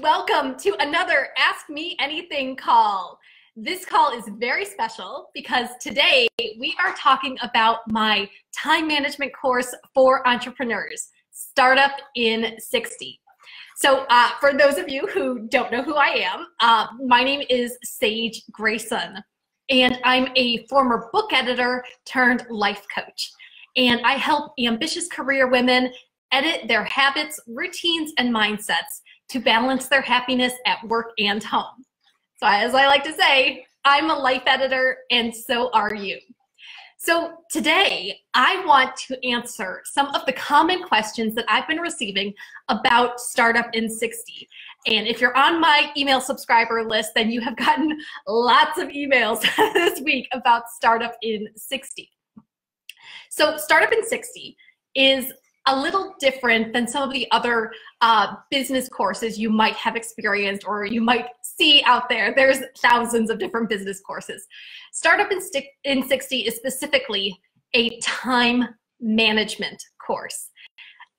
Welcome to another Ask Me Anything call. This call is very special because today we are talking about my time management course for entrepreneurs, Startup in 60. So, uh, for those of you who don't know who I am, uh, my name is Sage Grayson, and I'm a former book editor turned life coach. And I help ambitious career women edit their habits, routines, and mindsets to balance their happiness at work and home. So, as I like to say, I'm a life editor, and so are you. So, today I want to answer some of the common questions that I've been receiving about Startup in 60. And if you're on my email subscriber list, then you have gotten lots of emails this week about Startup in 60. So, Startup in 60 is a little different than some of the other uh, business courses you might have experienced or you might see out there. There's thousands of different business courses. Startup in, in 60 is specifically a time management course.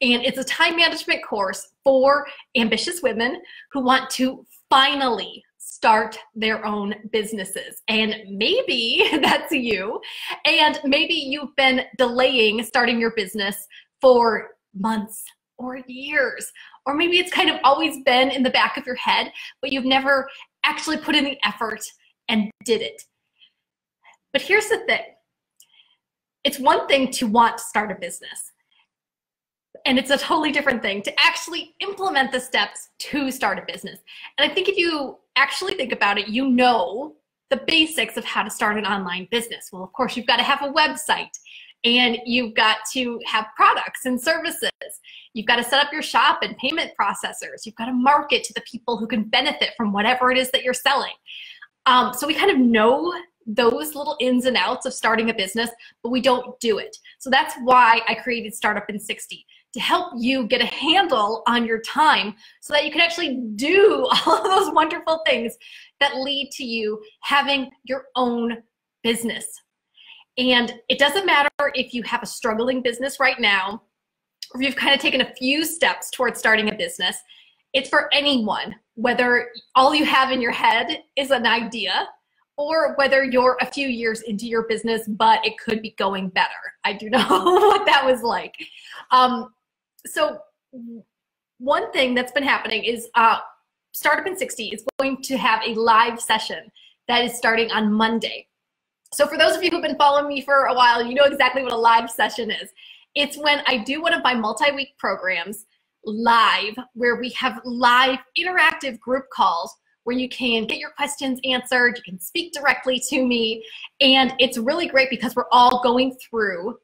And it's a time management course for ambitious women who want to finally start their own businesses. And maybe that's you. And maybe you've been delaying starting your business for months or years. Or maybe it's kind of always been in the back of your head, but you've never actually put in the effort and did it. But here's the thing it's one thing to want to start a business, and it's a totally different thing to actually implement the steps to start a business. And I think if you actually think about it, you know the basics of how to start an online business. Well, of course, you've got to have a website and you've got to have products and services. You've got to set up your shop and payment processors. You've got to market to the people who can benefit from whatever it is that you're selling. Um, so we kind of know those little ins and outs of starting a business, but we don't do it. So that's why I created Startup in 60 to help you get a handle on your time so that you can actually do all of those wonderful things that lead to you having your own business. And it doesn't matter if you have a struggling business right now, or you've kind of taken a few steps towards starting a business. It's for anyone, whether all you have in your head is an idea or whether you're a few years into your business, but it could be going better. I do know what that was like. Um, so, one thing that's been happening is uh, Startup in 60 is going to have a live session that is starting on Monday. So for those of you who've been following me for a while, you know exactly what a live session is. It's when I do one of my multi-week programs live, where we have live interactive group calls where you can get your questions answered, you can speak directly to me, and it's really great because we're all going through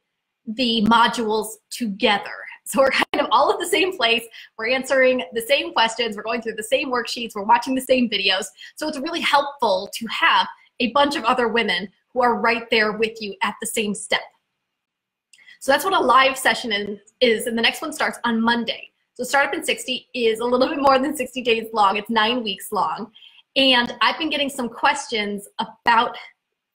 the modules together. So we're kind of all at the same place. We're answering the same questions. We're going through the same worksheets. We're watching the same videos. So it's really helpful to have a bunch of other women who are right there with you at the same step. So that's what a live session is, and the next one starts on Monday. So Startup in 60 is a little bit more than 60 days long. It's nine weeks long. And I've been getting some questions about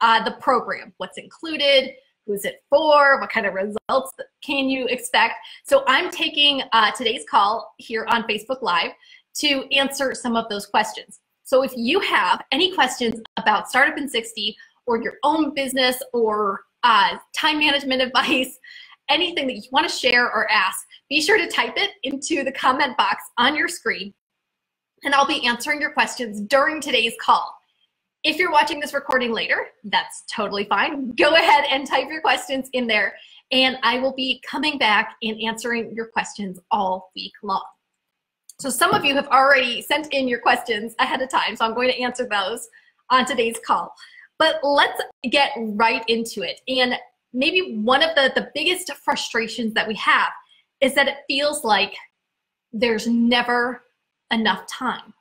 uh, the program, what's included, who's it for, what kind of results can you expect. So I'm taking uh, today's call here on Facebook Live to answer some of those questions. So if you have any questions about Startup in 60 or your own business or uh, time management advice, anything that you want to share or ask, be sure to type it into the comment box on your screen and I'll be answering your questions during today's call. If you're watching this recording later, that's totally fine. Go ahead and type your questions in there and I will be coming back and answering your questions all week long. So some of you have already sent in your questions ahead of time, so I'm going to answer those on today's call. But let's get right into it. And maybe one of the, the biggest frustrations that we have is that it feels like there's never enough time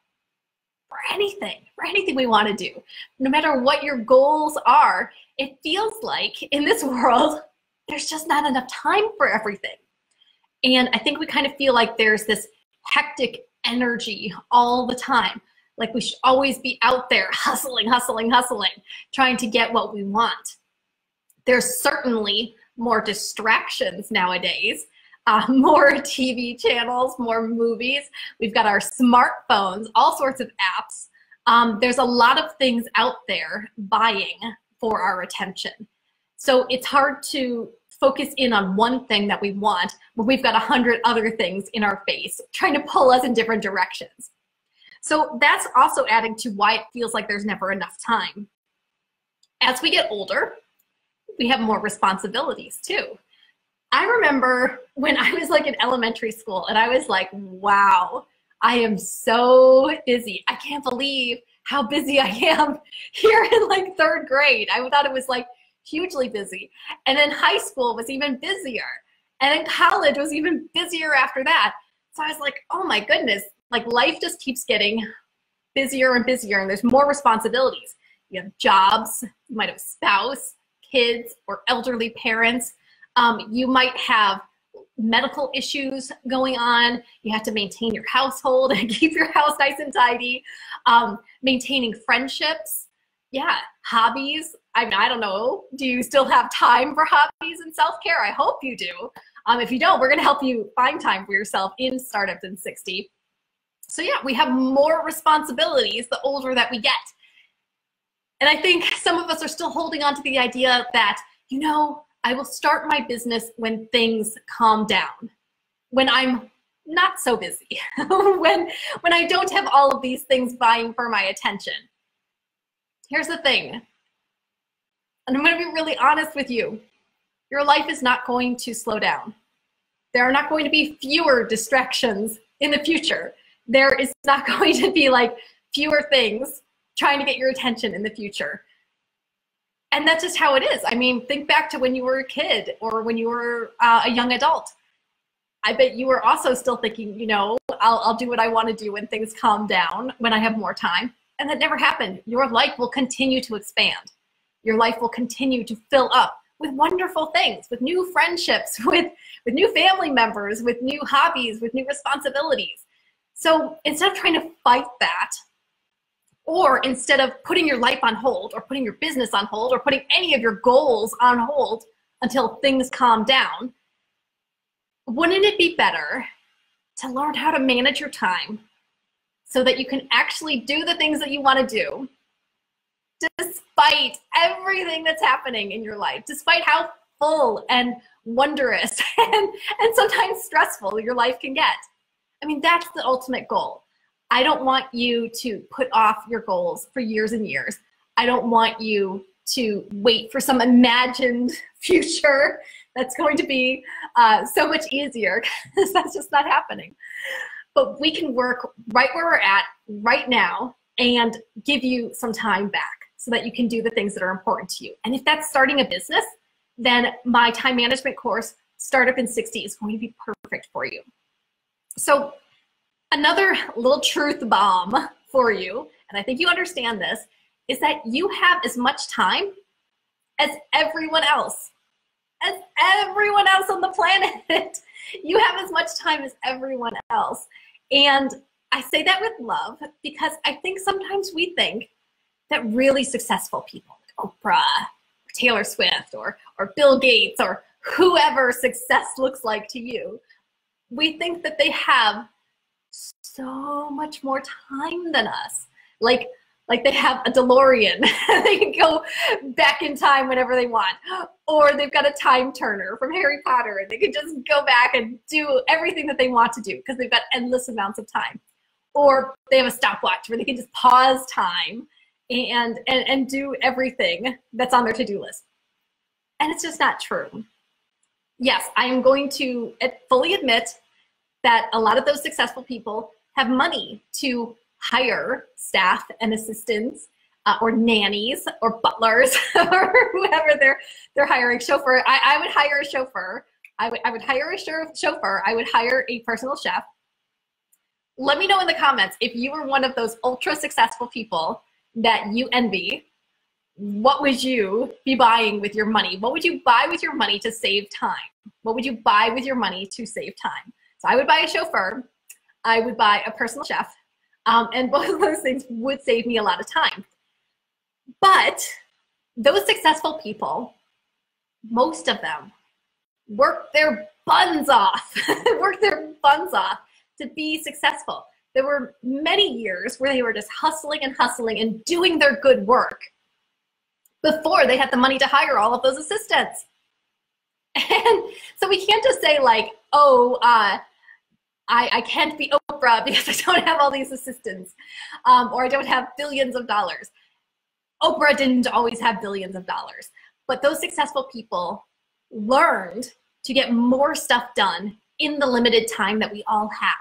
for anything, for anything we want to do. No matter what your goals are, it feels like in this world, there's just not enough time for everything. And I think we kind of feel like there's this hectic energy all the time. Like we should always be out there hustling, hustling, hustling, trying to get what we want. There's certainly more distractions nowadays. uh, more TV channels, more movies. We've got our smartphones, all sorts of apps. Um, there's a lot of things out there buying for our attention. So it's hard to focus in on one thing that we want when we've got a hundred other things in our face trying to pull us in different directions. So that's also adding to why it feels like there's never enough time. As we get older, we have more responsibilities too. I remember when I was like in elementary school and I was like, wow, I am so busy. I can't believe how busy I am here in like third grade. I thought it was like hugely busy. And then high school was even busier. And then college was even busier after that. So I was like, oh my goodness, like life just keeps getting busier and busier and there's more responsibilities. You have jobs, you might have a spouse, kids, or elderly parents. Um, you might have medical issues going on. You have to maintain your household and keep your house nice and tidy. Um, maintaining friendships. Yeah, hobbies. I mean, I don't know. Do you still have time for hobbies and self care? I hope you do. Um, if you don't, we're going to help you find time for yourself in Startups in 60. So, yeah, we have more responsibilities the older that we get. And I think some of us are still holding on to the idea that, you know, I will start my business when things calm down, when I'm not so busy, when, when I don't have all of these things vying for my attention. Here's the thing, and I'm going to be really honest with you your life is not going to slow down. There are not going to be fewer distractions in the future. There is not going to be like fewer things trying to get your attention in the future and that's just how it is. I mean, think back to when you were a kid or when you were uh, a young adult. I bet you were also still thinking, you know, I'll, I'll do what I want to do when things calm down, when I have more time. And that never happened. Your life will continue to expand. Your life will continue to fill up with wonderful things, with new friendships, with, with new family members, with new hobbies, with new responsibilities. So instead of trying to fight that, or instead of putting your life on hold or putting your business on hold or putting any of your goals on hold until things calm down, wouldn't it be better to learn how to manage your time so that you can actually do the things that you want to do despite everything that's happening in your life, despite how full and wondrous and, and sometimes stressful your life can get? I mean, that's the ultimate goal I don't want you to put off your goals for years and years. I don't want you to wait for some imagined future that's going to be uh, so much easier because that's just not happening. But we can work right where we're at right now and give you some time back so that you can do the things that are important to you. And if that's starting a business, then my time management course, Startup in 60, is going to be perfect for you. So Another little truth bomb for you, and I think you understand this, is that you have as much time as everyone else. As everyone else on the planet. you have as much time as everyone else. And I say that with love because I think sometimes we think that really successful people, like Oprah, Taylor Swift, or, or Bill Gates, or whoever success looks like to you, we think that they have so much more time than us. Like, like they have a DeLorean. they can go back in time whenever they want. Or they've got a time turner from Harry Potter and they can just go back and do everything that they want to do because they've got endless amounts of time. Or they have a stopwatch where they can just pause time and, and, and do everything that's on their to-do list. And it's just not true. Yes, I am going to fully admit that a lot of those successful people have money to hire staff and assistants uh, or nannies or butlers or whoever they're they're hiring. Chauffeur I, I would hire a chauffeur. I would, I would hire a chauffeur. I would hire a personal chef. Let me know in the comments if you were one of those ultra successful people that you envy what would you be buying with your money? What would you buy with your money to save time? What would you buy with your money to save time so I would buy a chauffeur, I would buy a personal chef, um, and both of those things would save me a lot of time. But those successful people, most of them work their buns off, worked their buns off to be successful. There were many years where they were just hustling and hustling and doing their good work before they had the money to hire all of those assistants. And so we can't just say like, oh, uh, I, I can't be Oprah because I don't have all these assistants, um, or I don't have billions of dollars. Oprah didn't always have billions of dollars, but those successful people learned to get more stuff done in the limited time that we all have.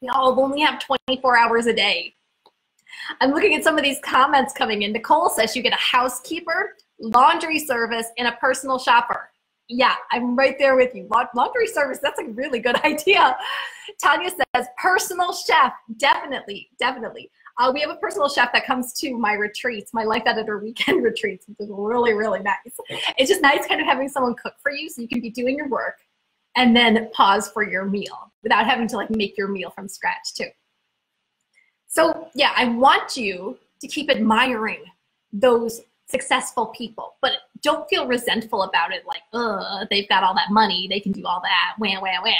We all only have 24 hours a day. I'm looking at some of these comments coming in. Nicole says you get a housekeeper, laundry service, and a personal shopper. Yeah, I'm right there with you. Laundry service, that's a really good idea. Tanya says personal chef, definitely, definitely. Uh, we have a personal chef that comes to my retreats, my life editor weekend retreats, which is really, really nice. It's just nice kind of having someone cook for you so you can be doing your work and then pause for your meal without having to like make your meal from scratch too. So yeah, I want you to keep admiring those successful people, but don't feel resentful about it like, ugh, they've got all that money, they can do all that, wah, wah, wah.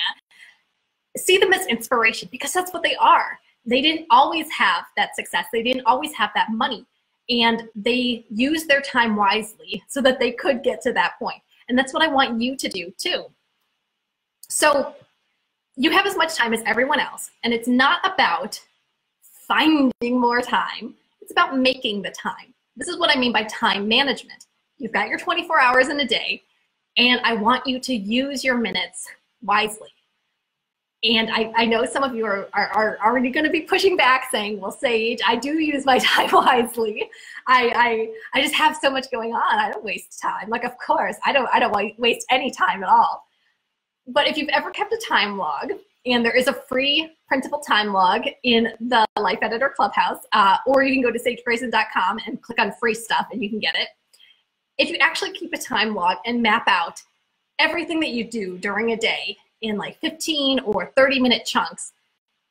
See them as inspiration because that's what they are. They didn't always have that success. They didn't always have that money. And they used their time wisely so that they could get to that point. And that's what I want you to do too. So you have as much time as everyone else, and it's not about finding more time, it's about making the time. This is what I mean by time management. You've got your 24 hours in a day, and I want you to use your minutes wisely. And I, I know some of you are, are, are already going to be pushing back saying, well, Sage, I do use my time wisely. I, I, I just have so much going on. I don't waste time. Like, of course, I don't, I don't waste any time at all. But if you've ever kept a time log, and there is a free printable time log in the Life Editor Clubhouse, uh, or you can go to sagegrayson.com and click on free stuff and you can get it. If you actually keep a time log and map out everything that you do during a day in like 15 or 30 minute chunks,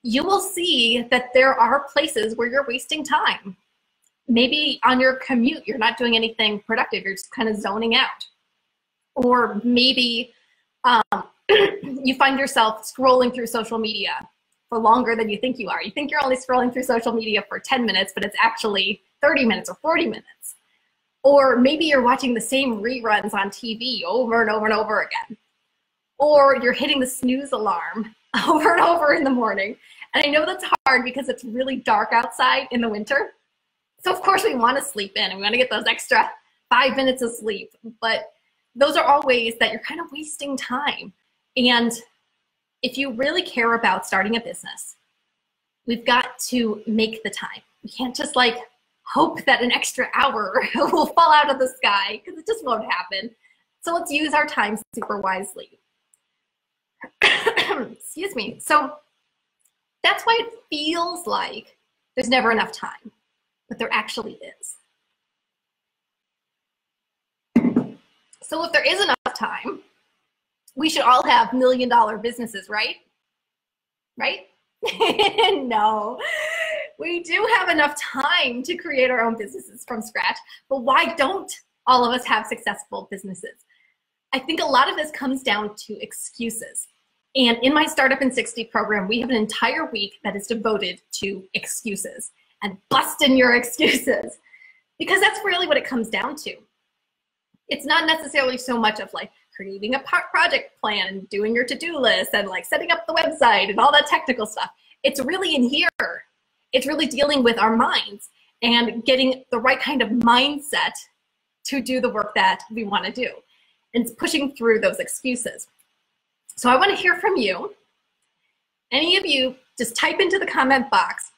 you will see that there are places where you're wasting time. Maybe on your commute, you're not doing anything productive, you're just kind of zoning out. Or maybe um, you find yourself scrolling through social media for longer than you think you are. You think you're only scrolling through social media for 10 minutes, but it's actually 30 minutes or 40 minutes. Or maybe you're watching the same reruns on TV over and over and over again. Or you're hitting the snooze alarm over and over in the morning. And I know that's hard because it's really dark outside in the winter. So, of course, we want to sleep in and we want to get those extra five minutes of sleep. But those are all ways that you're kind of wasting time. And if you really care about starting a business, we've got to make the time. We can't just like hope that an extra hour will fall out of the sky because it just won't happen. So let's use our time super wisely. Excuse me. So that's why it feels like there's never enough time, but there actually is. So if there is enough time, we should all have million dollar businesses, right? Right? no. We do have enough time to create our own businesses from scratch, but why don't all of us have successful businesses? I think a lot of this comes down to excuses. And in my Startup in 60 program, we have an entire week that is devoted to excuses and busting your excuses because that's really what it comes down to. It's not necessarily so much of like, creating a project plan doing your to-do list and like setting up the website and all that technical stuff. It's really in here. It's really dealing with our minds and getting the right kind of mindset to do the work that we want to do and pushing through those excuses. So I want to hear from you. Any of you, just type into the comment box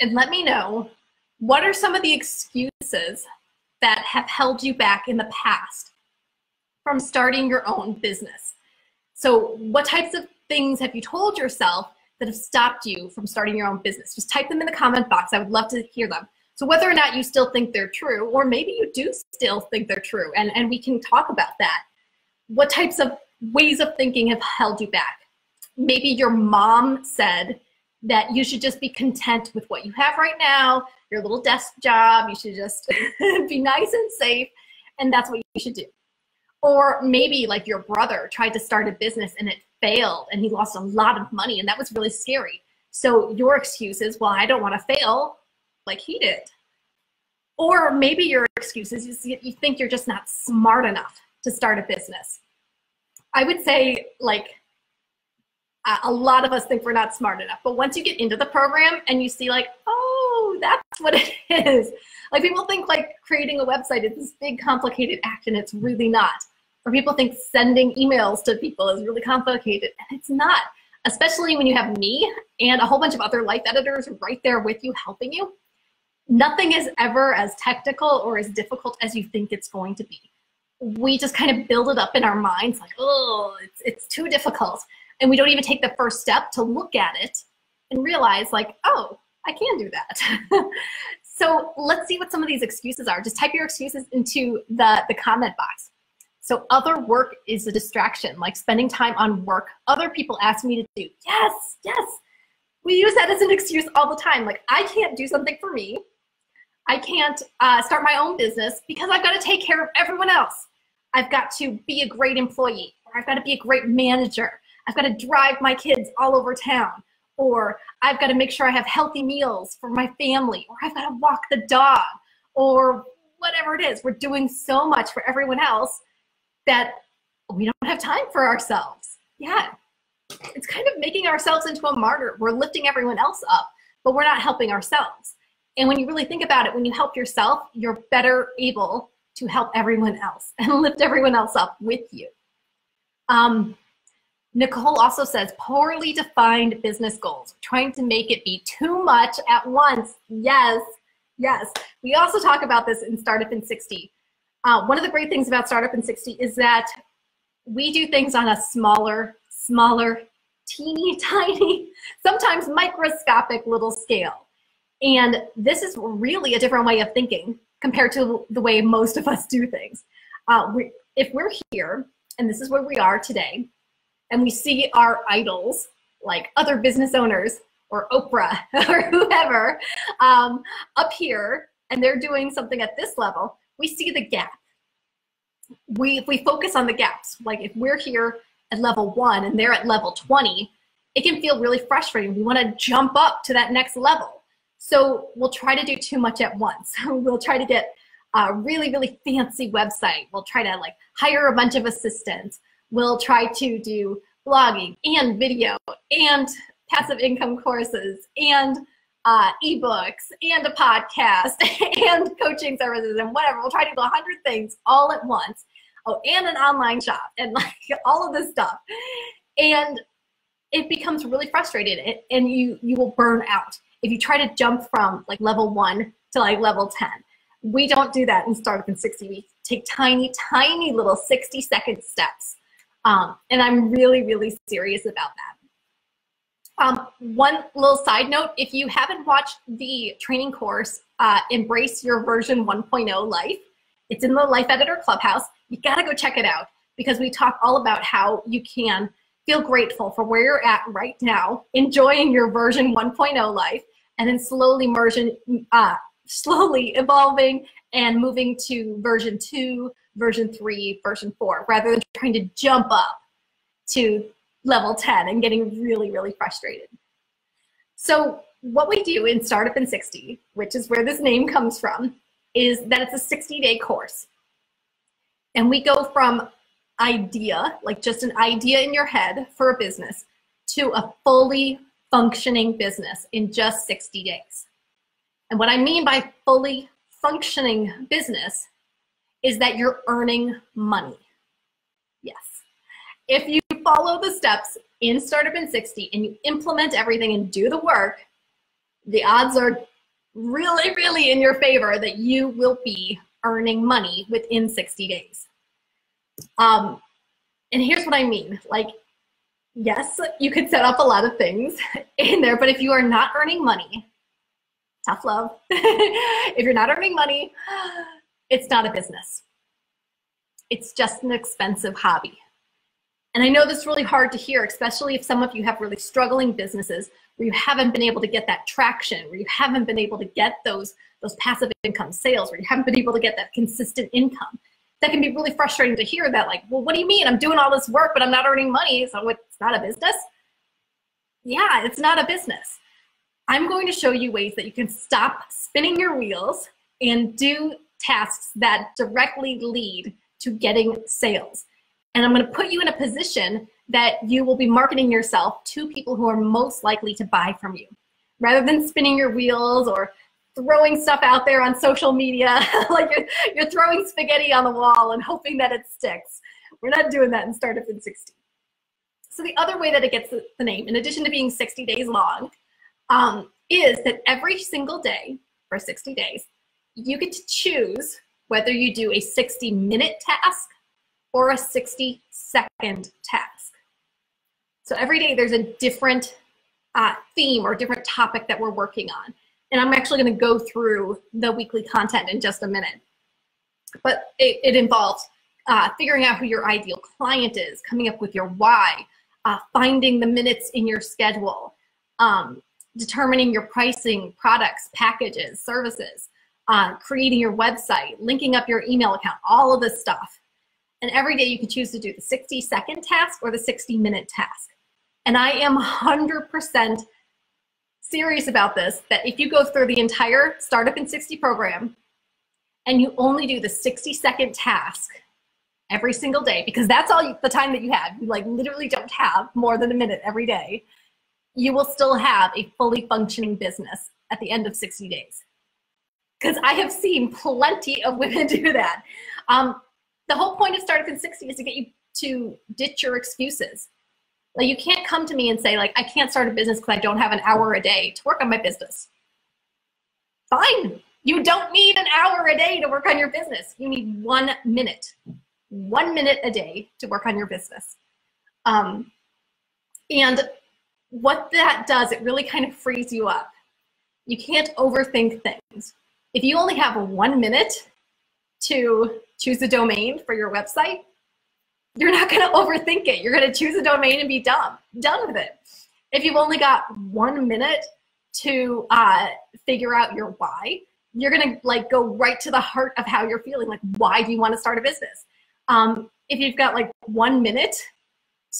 and let me know what are some of the excuses that have held you back in the past from starting your own business. So, what types of things have you told yourself that have stopped you from starting your own business? Just type them in the comment box. I would love to hear them. So, whether or not you still think they're true, or maybe you do still think they're true, and, and we can talk about that. What types of ways of thinking have held you back? Maybe your mom said that you should just be content with what you have right now, your little desk job, you should just be nice and safe, and that's what you should do Or maybe like your brother tried to start a business and it failed and he lost a lot of money and that was really scary. So your excuse is, well, I don't want to fail like he did. Or maybe your excuse is you think you're just not smart enough to start a business. I would say like a lot of us think we're not smart enough. But once you get into the program and you see like, oh, that's what it is. Like people think like creating a website is this big complicated act and it's really not. Or people think sending emails to people is really complicated and it's not. Especially when you have me and a whole bunch of other life editors right there with you helping you. Nothing is ever as technical or as difficult as you think it's going to be. We just kind of build it up in our minds like, oh, it's, it's too difficult and we don't even take the first step to look at it and realize like oh i can do that so let's see what some of these excuses are just type your excuses into the the comment box so other work is a distraction like spending time on work. Other people ask me to do. Yes yes. We use that as an excuse all the time. Like i can't do something for me. I can't uh, start my own business because i've got to take care of everyone else. I've got to be a great employee or i've got to be a great manager. I've got to drive my kids all over town, or I've got to make sure I have healthy meals for my family, or I've got to walk the dog, or whatever it is. We're doing so much for everyone else that we don't have time for ourselves. Yeah. It's kind of making ourselves into a martyr. We're lifting everyone else up, but we're not helping ourselves. And when you really think about it, when you help yourself, you're better able to help everyone else and lift everyone else up with you. Um, Nicole also says poorly defined business goals, trying to make it be too much at once. Yes, yes. We also talk about this in Startup in 60. Uh, one of the great things about Startup in 60 is that we do things on a smaller, smaller, teeny tiny, sometimes microscopic little scale. And this is really a different way of thinking compared to the way most of us do things. Uh, we, if we're here, and this is where we are today, and we see our idols, like other business owners or Oprah or whoever, um, up here, and they're doing something at this level, we see the gap. We, if we focus on the gaps, like if we're here at level one and they're at level 20, it can feel really frustrating. We want to jump up to that next level. So we'll try to do too much at once. we'll try to get a really, really fancy website. We'll try to like hire a bunch of assistants We'll try to do blogging and video and passive income courses and uh, ebooks and a podcast and coaching services and whatever. We'll try to do a hundred things all at once. Oh, and an online shop and like all of this stuff. And it becomes really frustrated and you you will burn out if you try to jump from like level one to like level 10. We don't do that in Startup in 60 weeks. Take tiny, tiny little 60 second steps um, and I'm really, really serious about that. Um, one little side note, if you haven't watched the training course, uh, Embrace Your Version 1.0 Life, it's in the Life Editor Clubhouse. You gotta go check it out because we talk all about how you can feel grateful for where you're at right now, enjoying your version 1.0 life, and then slowly merging, uh, slowly evolving and moving to version two, version three, version four, rather than trying to jump up to level 10 and getting really, really frustrated. So what we do in Startup in 60, which is where this name comes from, is that it's a 60 day course. And we go from idea, like just an idea in your head for a business, to a fully functioning business in just 60 days. And what I mean by fully functioning business is that you're earning money. Yes. If you follow the steps in Startup in 60 and you implement everything and do the work, the odds are really, really in your favor that you will be earning money within 60 days. Um, and here's what I mean. Like, yes, you could set up a lot of things in there, but if you are not earning money, tough love. if you're not earning money, it's not a business. It's just an expensive hobby. And I know this is really hard to hear, especially if some of you have really struggling businesses where you haven't been able to get that traction, where you haven't been able to get those, those passive income sales, where you haven't been able to get that consistent income. that can be really frustrating to hear that like, well, what do you mean? I'm doing all this work, but I'm not earning money. So it's not a business. Yeah, it's not a business. I'm going to show you ways that you can stop spinning your wheels and do tasks that directly lead to getting sales. And I'm going to put you in a position that you will be marketing yourself to people who are most likely to buy from you. Rather than spinning your wheels or throwing stuff out there on social media, like you're, you're throwing spaghetti on the wall and hoping that it sticks. We're not doing that in Startup in 60. So the other way that it gets the name, in addition to being 60 days long, um, is that every single day for 60 days, you get to choose whether you do a 60 minute task or a 60 second task. So every day there's a different uh, theme or different topic that we're working on. And I'm actually going to go through the weekly content in just a minute. But it, it involves uh, figuring out who your ideal client is, coming up with your why, uh, finding the minutes in your schedule, um, determining your pricing, products, packages, services, uh, creating your website, linking up your email account, all of this stuff. And every day you can choose to do the 60 second task or the 60 minute task. And I am 100% serious about this that if you go through the entire Startup in 60 program and you only do the 60 second task every single day, because that's all you, the time that you have, you like literally don't have more than a minute every day, you will still have a fully functioning business at the end of 60 days. Because I have seen plenty of women do that. Um, the whole point of Startup in 60 is to get you to ditch your excuses. Like you can't come to me and say like, I can't start a business because I don't have an hour a day to work on my business. Fine. You don't need an hour a day to work on your business. You need one minute, one minute a day to work on your business. Um, and what that does, it really kind of frees you up. You can't overthink things. If you only have one minute to choose a domain for your website, you're not going to overthink it. You're going to choose a domain and be done, done with it. If you've only got one minute to uh, figure out your why, you're going to like go right to the heart of how you're feeling. Like, why do you want to start a business? Um, if you've got like one minute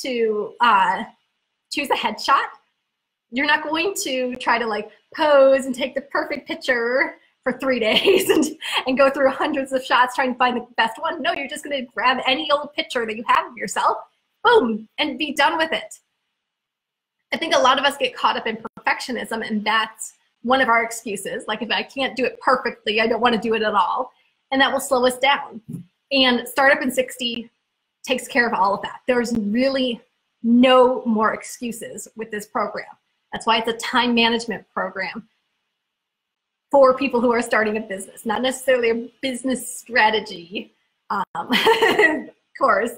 to uh, choose a headshot, you're not going to try to like pose and take the perfect picture for three days and, and go through hundreds of shots trying to find the best one. No, you're just going to grab any old picture that you have of yourself, boom, and be done with it. I think a lot of us get caught up in perfectionism, and that's one of our excuses. Like, if I can't do it perfectly, I don't want to do it at all. And that will slow us down. And Startup in 60 takes care of all of that. There's really no more excuses with this program. That's why it's a time management program for people who are starting a business, not necessarily a business strategy. Um, course,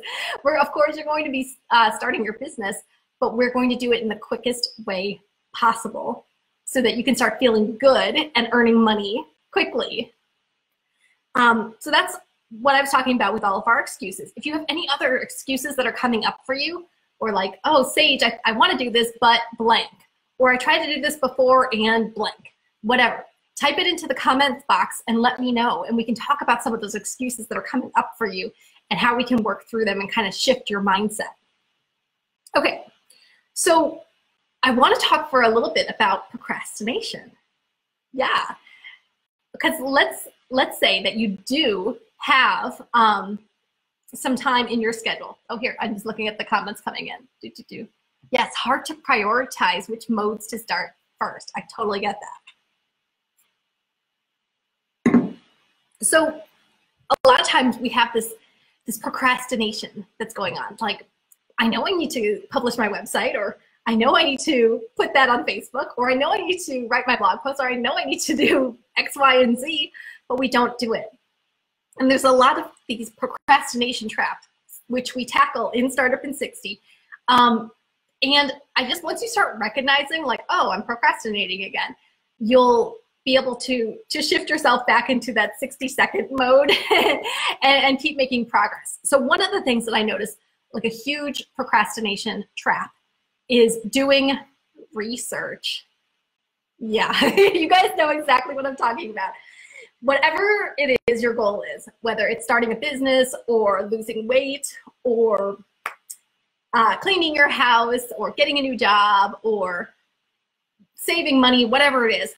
where of course you're going to be uh, starting your business, but we're going to do it in the quickest way possible so that you can start feeling good and earning money quickly. Um, so that's what I was talking about with all of our excuses. If you have any other excuses that are coming up for you, or like, oh, Sage, I, I want to do this, but blank, or I tried to do this before and blank, whatever type it into the comments box and let me know. And we can talk about some of those excuses that are coming up for you and how we can work through them and kind of shift your mindset. Okay, so I want to talk for a little bit about procrastination. Yeah, because let's let's say that you do have um, some time in your schedule. Oh, here I'm just looking at the comments coming in. Do do do. Yes, hard to prioritize which modes to start first. I totally get that. So a lot of times we have this this procrastination that's going on. Like i know i need to publish my website or i know i need to put that on facebook or i know i need to write my blog post or i know i need to do x y and z but we don't do it. And there's a lot of these procrastination traps which we tackle in startup in 60 um, and i just once you start recognizing like oh i'm procrastinating again you'll be able to to shift yourself back into that 60 second mode and, and keep making progress. So one of the things that I noticed, like a huge procrastination trap, is doing research. Yeah, you guys know exactly what I'm talking about. whatever it is your goal is, whether it's starting a business or losing weight or uh, cleaning your house or getting a new job or saving money, whatever it is,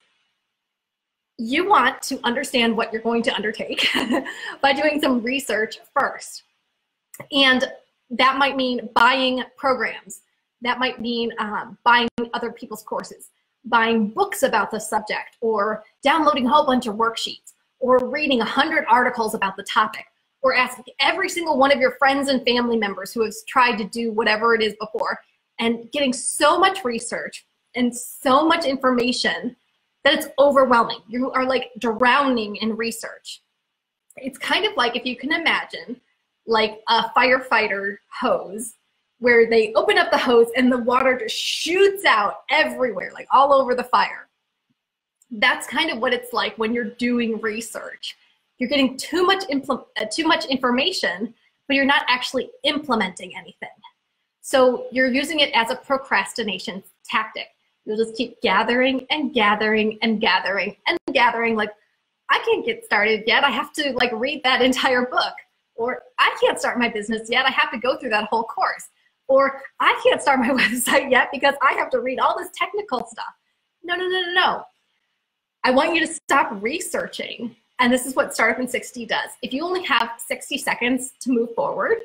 you want to understand what you're going to undertake by doing some research first. And that might mean buying programs. That might mean um, buying other people's courses, buying books about the subject, or downloading a whole bunch of worksheets, or reading 100 articles about the topic, or asking every single one of your friends and family members who has tried to do whatever it is before, and getting so much research and so much information that it's overwhelming. You are like drowning in research. It's kind of like if you can imagine like a firefighter hose where they open up the hose and the water just shoots out everywhere, like all over the fire. That's kind of what it's like when you're doing research. You're getting too much impl- uh, too much information, but you're not actually implementing anything. So you're using it as a procrastination tactic. You'll just keep gathering and gathering and gathering and gathering. Like, I can't get started yet. I have to like read that entire book. Or I can't start my business yet. I have to go through that whole course. Or I can't start my website yet because I have to read all this technical stuff. No, no, no, no, no. I want you to stop researching. And this is what Startup in 60 does. If you only have 60 seconds to move forward,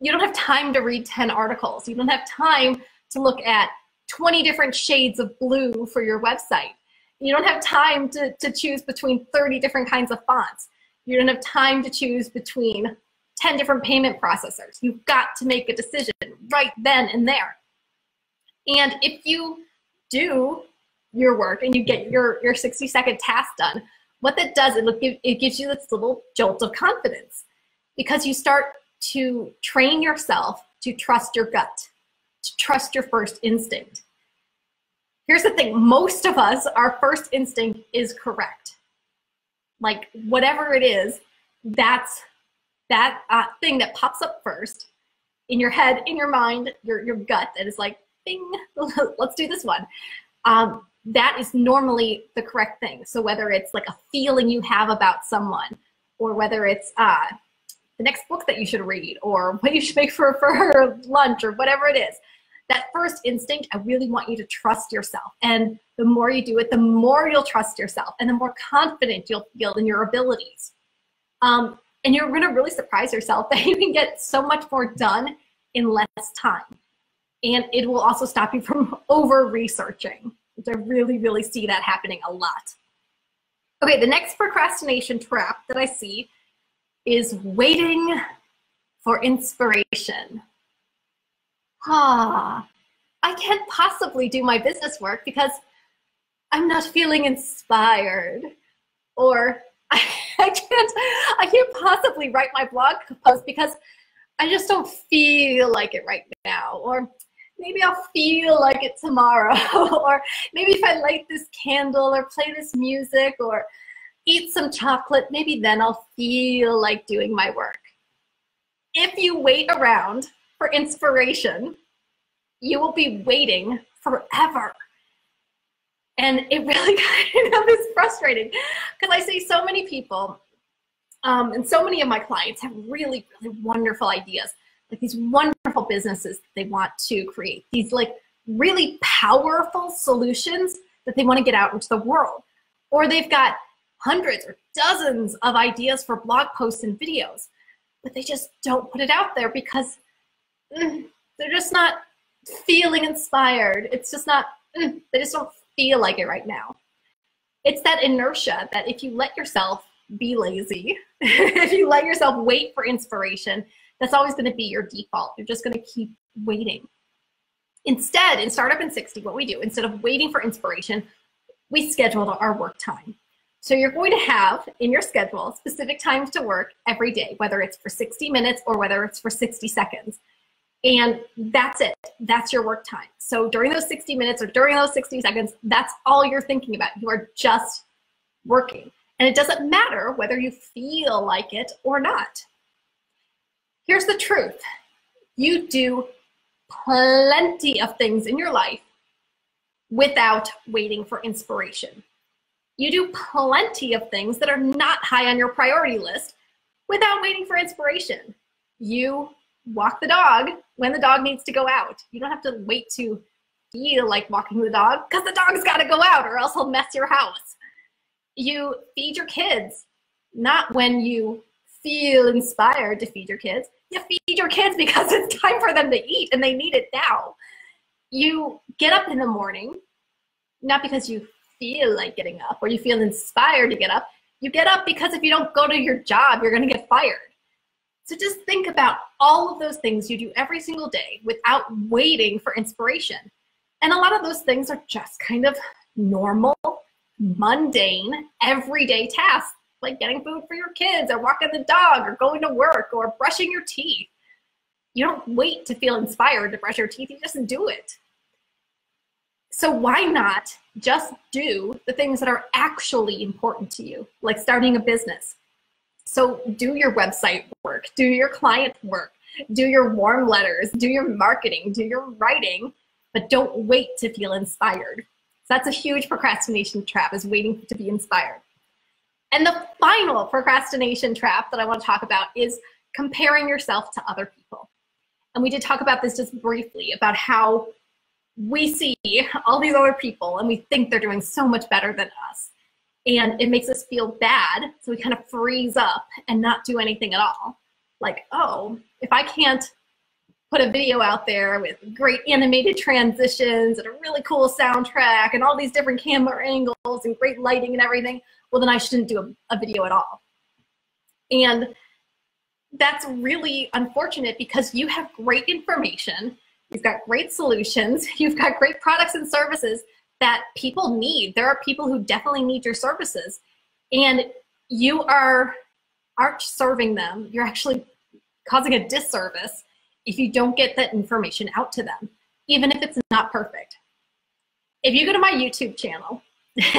you don't have time to read 10 articles. You don't have time to look at 20 different shades of blue for your website. You don't have time to, to choose between 30 different kinds of fonts. You don't have time to choose between 10 different payment processors. You've got to make a decision right then and there. And if you do your work and you get your, your 60 second task done, what that does, it, give, it gives you this little jolt of confidence because you start to train yourself to trust your gut trust your first instinct. Here's the thing most of us, our first instinct is correct. Like, whatever it is, that's that uh, thing that pops up first in your head, in your mind, your, your gut that is like, bing, let's do this one. Um, that is normally the correct thing. So whether it's like a feeling you have about someone, or whether it's uh, the next book that you should read, or what you should make for, for lunch, or whatever it is, that first instinct, I really want you to trust yourself. And the more you do it, the more you'll trust yourself and the more confident you'll feel in your abilities. Um, and you're going to really surprise yourself that you can get so much more done in less time. And it will also stop you from over researching, which I really, really see that happening a lot. Okay, the next procrastination trap that I see is waiting for inspiration ah, I can't possibly do my business work because I'm not feeling inspired. Or I, I can't I can't possibly write my blog post because I just don't feel like it right now. Or maybe I'll feel like it tomorrow. or maybe if I light this candle or play this music or eat some chocolate, maybe then I'll feel like doing my work. If you wait around for inspiration, you will be waiting forever. And it really kind of is frustrating because I see so many people, um, and so many of my clients have really, really wonderful ideas, like these wonderful businesses they want to create, these like really powerful solutions that they want to get out into the world. Or they've got hundreds or dozens of ideas for blog posts and videos, but they just don't put it out there because they're just not feeling inspired. It's just not, they just don't feel like it right now. It's that inertia that if you let yourself be lazy, if you let yourself wait for inspiration, that's always going to be your default. You're just going to keep waiting. Instead, in Startup in 60, what we do, instead of waiting for inspiration, we schedule our work time. So you're going to have in your schedule specific times to work every day, whether it's for 60 minutes or whether it's for 60 seconds. And that's it. That's your work time. So during those 60 minutes or during those 60 seconds, that's all you're thinking about. You are just working. And it doesn't matter whether you feel like it or not. Here's the truth you do plenty of things in your life without waiting for inspiration. You do plenty of things that are not high on your priority list without waiting for inspiration. You walk the dog when the dog needs to go out. You don't have to wait to feel like walking the dog because the dog's got to go out or else he'll mess your house. You feed your kids, not when you feel inspired to feed your kids. You feed your kids because it's time for them to eat and they need it now. You get up in the morning, not because you feel like getting up or you feel inspired to get up. You get up because if you don't go to your job, you're going to get fired. So just think about all of those things you do every single day without waiting for inspiration. And a lot of those things are just kind of normal, mundane, everyday tasks like getting food for your kids or walking the dog or going to work or brushing your teeth. You don't wait to feel inspired to brush your teeth, you just do it. So why not just do the things that are actually important to you, like starting a business? So do your website work, do your client work, do your warm letters, do your marketing, do your writing, but don't wait to feel inspired. So that's a huge procrastination trap is waiting to be inspired. And the final procrastination trap that I want to talk about is comparing yourself to other people. And we did talk about this just briefly about how we see all these other people and we think they're doing so much better than us and it makes us feel bad so we kind of freeze up and not do anything at all. Like oh if i can't put a video out there with great animated transitions and a really cool soundtrack and all these different camera angles and great lighting and everything well then i shouldn't do a, a video at all. And that's really unfortunate because you have great information you've got great solutions you've got great products and services that people need. There are people who definitely need your services, and you are aren't serving them. You're actually causing a disservice if you don't get that information out to them, even if it's not perfect. If you go to my YouTube channel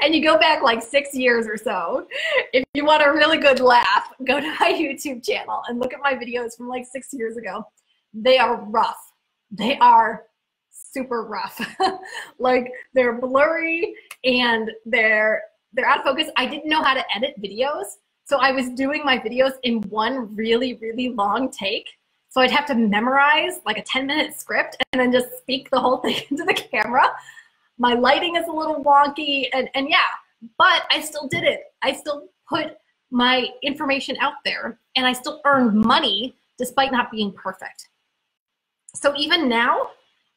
and you go back like six years or so, if you want a really good laugh, go to my YouTube channel and look at my videos from like six years ago. They are rough. They are super rough. like they're blurry and they're they're out of focus. I didn't know how to edit videos. So I was doing my videos in one really, really long take. So I'd have to memorize like a 10 minute script and then just speak the whole thing into the camera. My lighting is a little wonky and, and yeah, but I still did it. I still put my information out there and I still earned money despite not being perfect. So even now,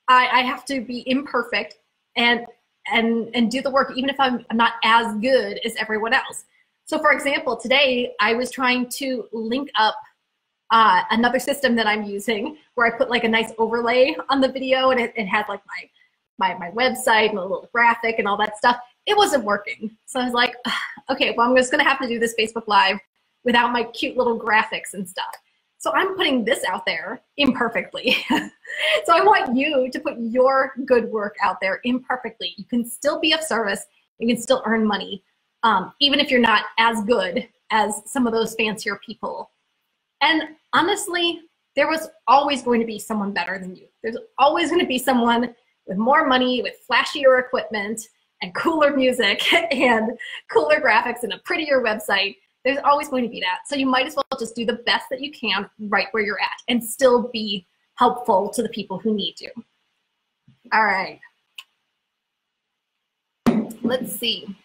I, I have to be imperfect and and and do the work even if I'm, I'm not as good as everyone else. So for example, today I was trying to link up uh, another system that I'm using where I put like a nice overlay on the video and it, it had like my, my, my website and a little graphic and all that stuff. It wasn't working. So I was like, okay, well, I'm just gonna have to do this Facebook Live without my cute little graphics and stuff. So I'm putting this out there imperfectly. so I want you to put your good work out there imperfectly. You can still be of service. You can still earn money, um, even if you're not as good as some of those fancier people. And honestly, there was always going to be someone better than you. There's always going to be someone with more money, with flashier equipment, and cooler music, and cooler graphics, and a prettier website there's always going to be that. So you might as well just do the best that you can right where you're at and still be helpful to the people who need you. All right. Let's see.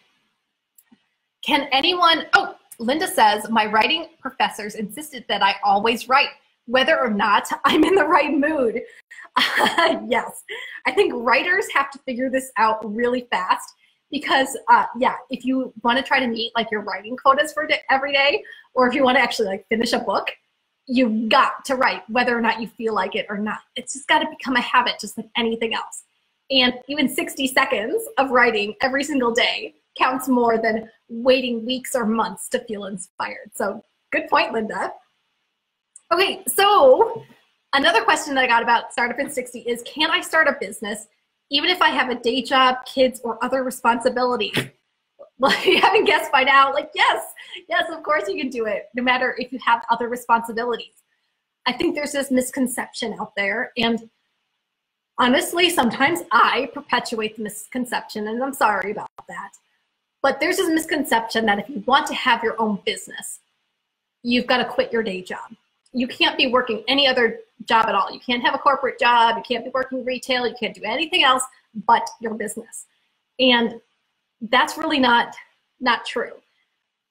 Can anyone, oh, Linda says, my writing professors insisted that I always write, whether or not I'm in the right mood. Yes, I think writers have to figure this out really fast because uh, yeah if you want to try to meet like your writing quotas for every day or if you want to actually like finish a book you've got to write whether or not you feel like it or not. It's just got to become a habit just like anything else. And even 60 seconds of writing every single day counts more than waiting weeks or months to feel inspired. So good point linda. Okay so another question that i got about startup in 60 is can i start a business even if I have a day job, kids, or other responsibilities. Well, you haven't guessed by now, like, yes, yes, of course you can do it, no matter if you have other responsibilities. I think there's this misconception out there, and honestly, sometimes I perpetuate the misconception, and I'm sorry about that. But there's this misconception that if you want to have your own business, you've got to quit your day job. You can't be working any other job at all. You can't have a corporate job. You can't be working retail. You can't do anything else but your business. And that's really not not true.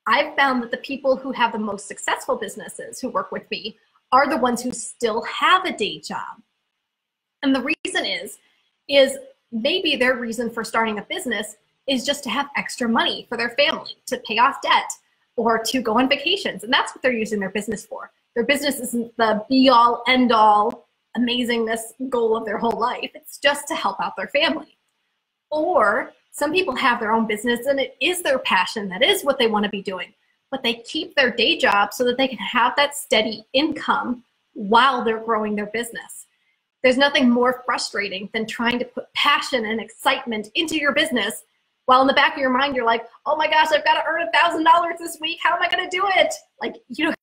I've found that the people who have the most successful businesses who work with me are the ones who still have a day job. And the reason is is maybe their reason for starting a business is just to have extra money for their family, to pay off debt, or to go on vacations. And that's what they're using their business for. Their business isn't the be all, end all, amazingness goal of their whole life. It's just to help out their family. Or some people have their own business and it is their passion, that is what they want to be doing. But they keep their day job so that they can have that steady income while they're growing their business. There's nothing more frustrating than trying to put passion and excitement into your business while in the back of your mind you're like, oh my gosh, I've got to earn a thousand dollars this week. How am I going to do it? Like, you know,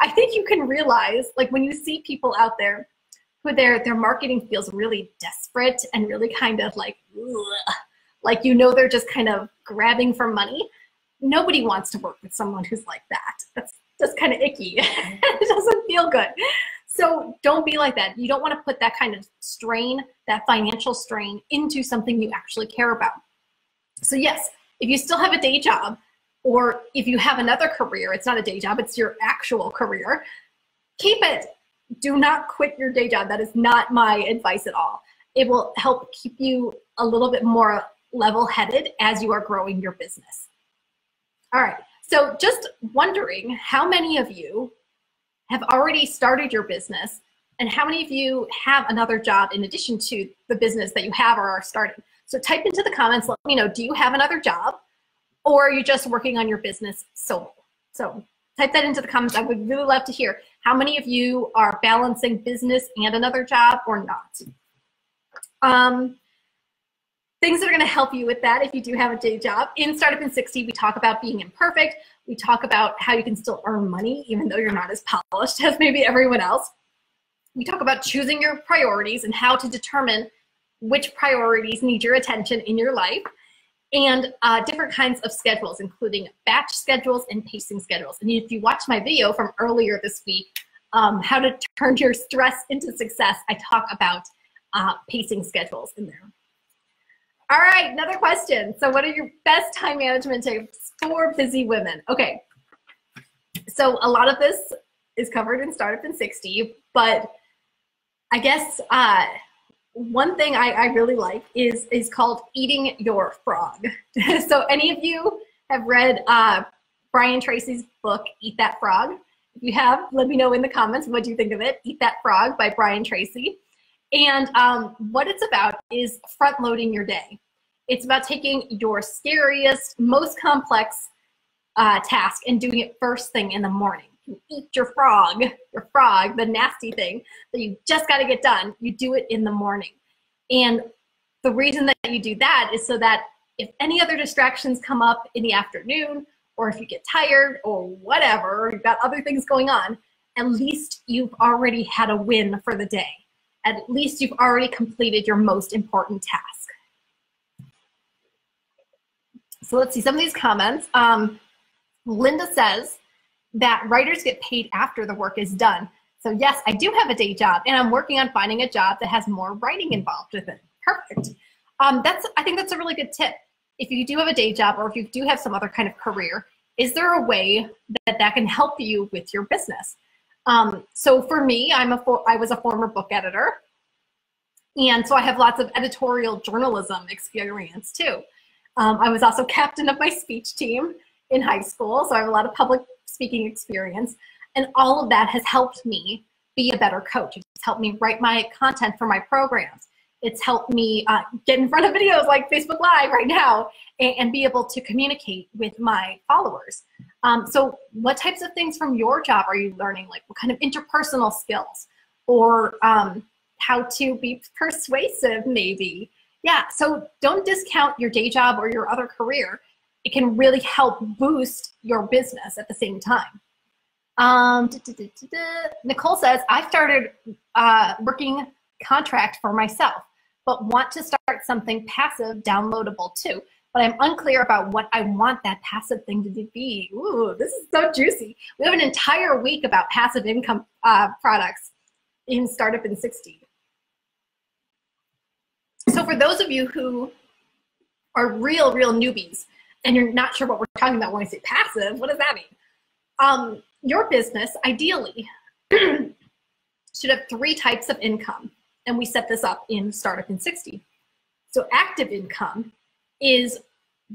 I think you can realize, like, when you see people out there who their their marketing feels really desperate and really kind of like, ugh, like you know they're just kind of grabbing for money. Nobody wants to work with someone who's like that. That's just kind of icky. it doesn't feel good. So don't be like that. You don't want to put that kind of strain, that financial strain, into something you actually care about. So, yes, if you still have a day job, or if you have another career, it's not a day job, it's your actual career, keep it. Do not quit your day job. That is not my advice at all. It will help keep you a little bit more level headed as you are growing your business. All right, so just wondering how many of you have already started your business and how many of you have another job in addition to the business that you have or are starting? So type into the comments, let me know, do you have another job or are you just working on your business solo? So type that into the comments. I would really love to hear how many of you are balancing business and another job or not. Um, things that are going to help you with that if you do have a day job. In Startup in 60, we talk about being imperfect. We talk about how you can still earn money even though you're not as polished as maybe everyone else. We talk about choosing your priorities and how to determine which priorities need your attention in your life and uh, different kinds of schedules, including batch schedules and pacing schedules. And if you watch my video from earlier this week, um, how to turn your stress into success, I talk about uh, pacing schedules in there. All right, another question. So, what are your best time management tips for busy women? Okay, so a lot of this is covered in Startup in 60, but I guess uh, one thing I, I really like is is called eating your frog. so, any of you have read uh, Brian Tracy's book, Eat That Frog? If you have, let me know in the comments what you think of it. Eat That Frog by Brian Tracy. And um, what it's about is front loading your day. It's about taking your scariest, most complex uh, task and doing it first thing in the morning. Eat your frog, your frog, the nasty thing that you just got to get done. You do it in the morning. And the reason that you do that is so that if any other distractions come up in the afternoon, or if you get tired or whatever, you've got other things going on, at least you've already had a win for the day at least you've already completed your most important task. So let's see some of these comments. Um, Linda says that writers get paid after the work is done. So yes, I do have a day job and I'm working on finding a job that has more writing involved with it. Perfect. Um, that's I think that's a really good tip. If you do have a day job or if you do have some other kind of career, is there a way that that can help you with your business? Um, so for me, I'm a for, I was a former book editor, and so I have lots of editorial journalism experience too. Um, I was also captain of my speech team in high school, so I have a lot of public speaking experience, and all of that has helped me be a better coach. It's helped me write my content for my programs. It's helped me uh, get in front of videos like Facebook Live right now and, and be able to communicate with my followers. Um, so what types of things from your job are you learning? Like what kind of interpersonal skills or um, how to be persuasive maybe. Yeah, so don't discount your day job or your other career. It can really help boost your business at the same time. Um, da, da, da, Nicole says, I started uh, working contract for myself, but want to start something passive downloadable too. but I'm unclear about what I want that passive thing to be. Ooh, this is so juicy. We have an entire week about passive income uh, products in Startup in 60. So for those of you who are real, real newbies, and you're not sure what we're talking about when I say passive, what does that mean? Um, your business, ideally, should have three types of income. And we set this up in Startup in 60. So active income is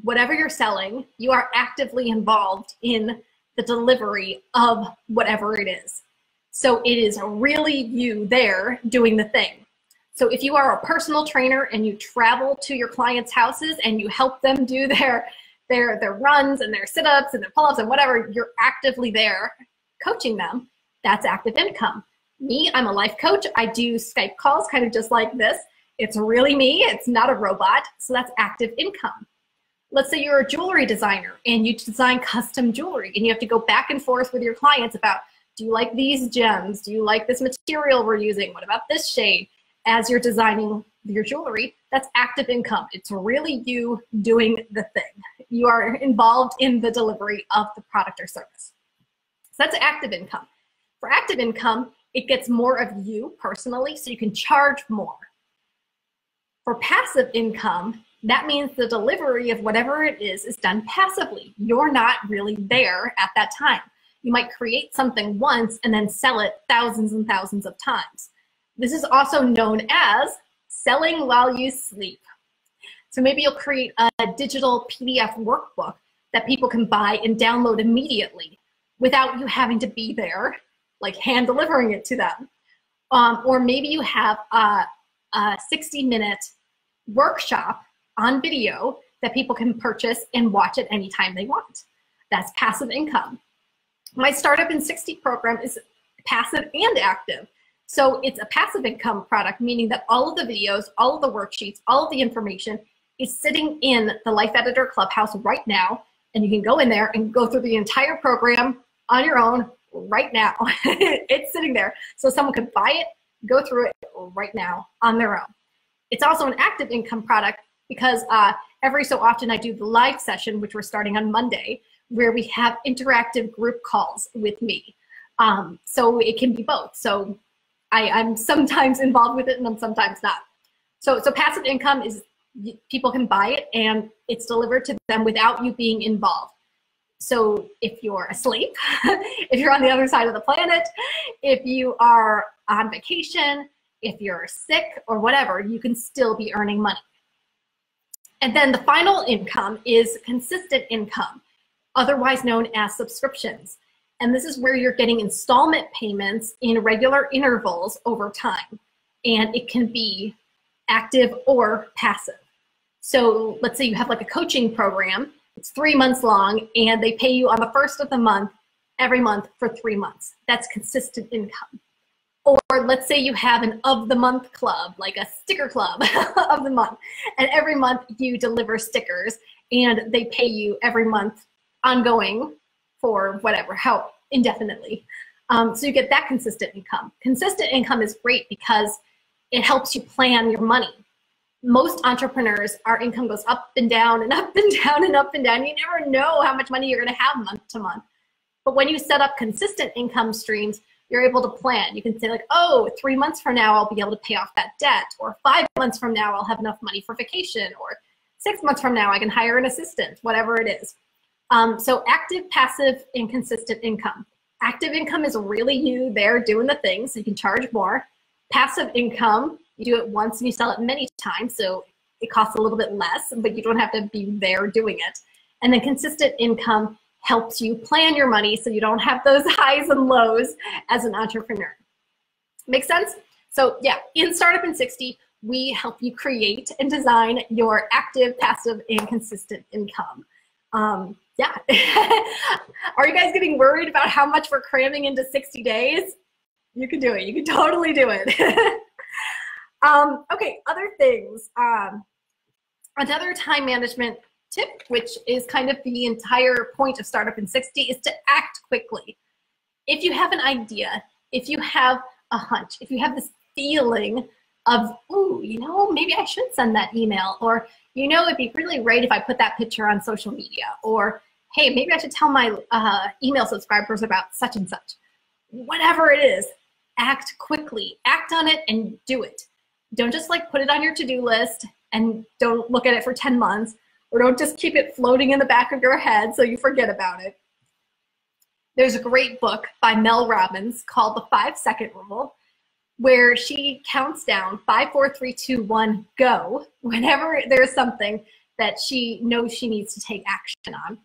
whatever you're selling, you are actively involved in the delivery of whatever it is. So it is really you there doing the thing. So if you are a personal trainer and you travel to your clients' houses and you help them do their their their runs and their sit-ups and their pull-ups and whatever, you're actively there coaching them. That's active income. Me, I'm a life coach. I do Skype calls kind of just like this. It's really me. It's not a robot. So that's active income. Let's say you're a jewelry designer and you design custom jewelry and you have to go back and forth with your clients about do you like these gems? Do you like this material we're using? What about this shade? As you're designing your jewelry, that's active income. It's really you doing the thing. You are involved in the delivery of the product or service. So that's active income. For active income, it gets more of you personally, so you can charge more. For passive income, that means the delivery of whatever it is is done passively. You're not really there at that time. You might create something once and then sell it thousands and thousands of times. This is also known as selling while you sleep. So maybe you'll create a digital PDF workbook that people can buy and download immediately without you having to be there, like hand delivering it to them. Um, or maybe you have a, a 60 minute workshop on video that people can purchase and watch at any time they want. That's passive income. My Startup in 60 program is passive and active. So it's a passive income product, meaning that all of the videos, all of the worksheets, all of the information is sitting in the Life Editor Clubhouse right now. And you can go in there and go through the entire program on your own right now. it's sitting there. So someone could buy it, go through it right now on their own. It's also an active income product because uh, every so often I do the live session, which we're starting on Monday, where we have interactive group calls with me. Um, so it can be both. So I, I'm sometimes involved with it and I'm sometimes not. So, so passive income is people can buy it and it's delivered to them without you being involved. So if you're asleep, if you're on the other side of the planet, if you are on vacation, if you're sick or whatever, you can still be earning money. And then the final income is consistent income, otherwise known as subscriptions. And this is where you're getting installment payments in regular intervals over time. And it can be active or passive. So let's say you have like a coaching program, it's three months long, and they pay you on the first of the month every month for three months. That's consistent income. Or let's say you have an of the month club, like a sticker club of the month, and every month you deliver stickers and they pay you every month ongoing for whatever, how indefinitely. Um, so you get that consistent income. Consistent income is great because it helps you plan your money. Most entrepreneurs, our income goes up and down and up and down and up and down. You never know how much money you're going to have month to month. But when you set up consistent income streams, you're able to plan. You can say like, oh, three months from now, I'll be able to pay off that debt. Or five months from now, I'll have enough money for vacation. Or six months from now, I can hire an assistant, whatever it is. Um, so active, passive, and consistent income. Active income is really you there doing the things, so you can charge more. Passive income, you do it once and you sell it many times, so it costs a little bit less, but you don't have to be there doing it. And then consistent income helps you plan your money so you don't have those highs and lows as an entrepreneur. Make sense? So yeah, in Startup in 60, we help you create and design your active, passive, and consistent income. Um, yeah. Are you guys getting worried about how much we're cramming into 60 days? You can do it. You can totally do it. um, okay, other things. Um, another time management tip, which is kind of the entire point of Startup in 60, is to act quickly. If you have an idea, if you have a hunch, if you have this feeling of, oh, you know, maybe I should send that email, or, you know, it'd be really great if I put that picture on social media, or, hey, maybe I should tell my uh, email subscribers about such and such. Whatever it is, act quickly, act on it and do it. Don't just like put it on your to-do list and don't look at it for 10 months, or don't just keep it floating in the back of your head so you forget about it. There's a great book by Mel Robbins called The Five Second Rule, where she counts down five, four, three, two, one, go, whenever there's something that she knows she needs to take action on.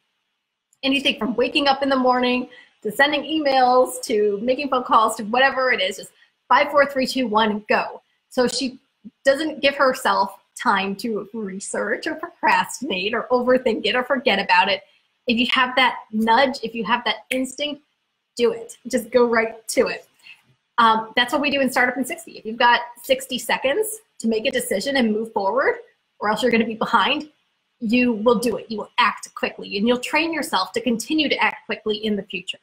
Anything from waking up in the morning to sending emails to making phone calls to whatever it is, just five, four, three, two, one, go. So she doesn't give herself time to research or procrastinate or overthink it or forget about it. If you have that nudge, if you have that instinct, do it. Just go right to it. Um, that's what we do in Startup in 60. If you've got 60 seconds to make a decision and move forward, or else you're going to be behind, you will do it. You will act quickly, and you'll train yourself to continue to act quickly in the future.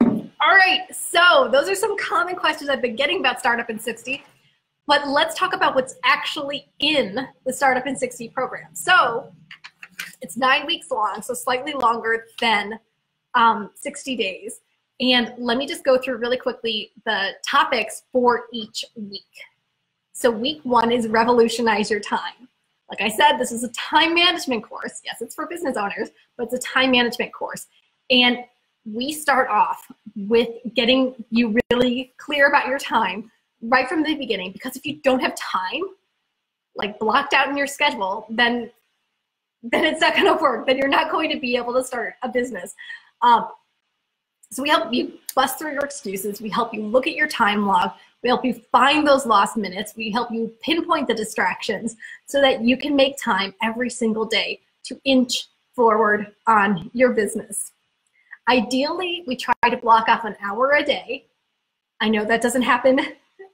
All right, so those are some common questions I've been getting about Startup in 60. But let's talk about what's actually in the Startup in 60 program. So it's nine weeks long, so slightly longer than um, 60 days. And let me just go through really quickly the topics for each week. So week one is revolutionize your time. Like I said, this is a time management course. Yes, it's for business owners, but it's a time management course. And we start off with getting you really clear about your time right from the beginning because if you don't have time like blocked out in your schedule then then it's not going to work then you're not going to be able to start a business um, so we help you bust through your excuses we help you look at your time log we help you find those lost minutes we help you pinpoint the distractions so that you can make time every single day to inch forward on your business ideally we try to block off an hour a day i know that doesn't happen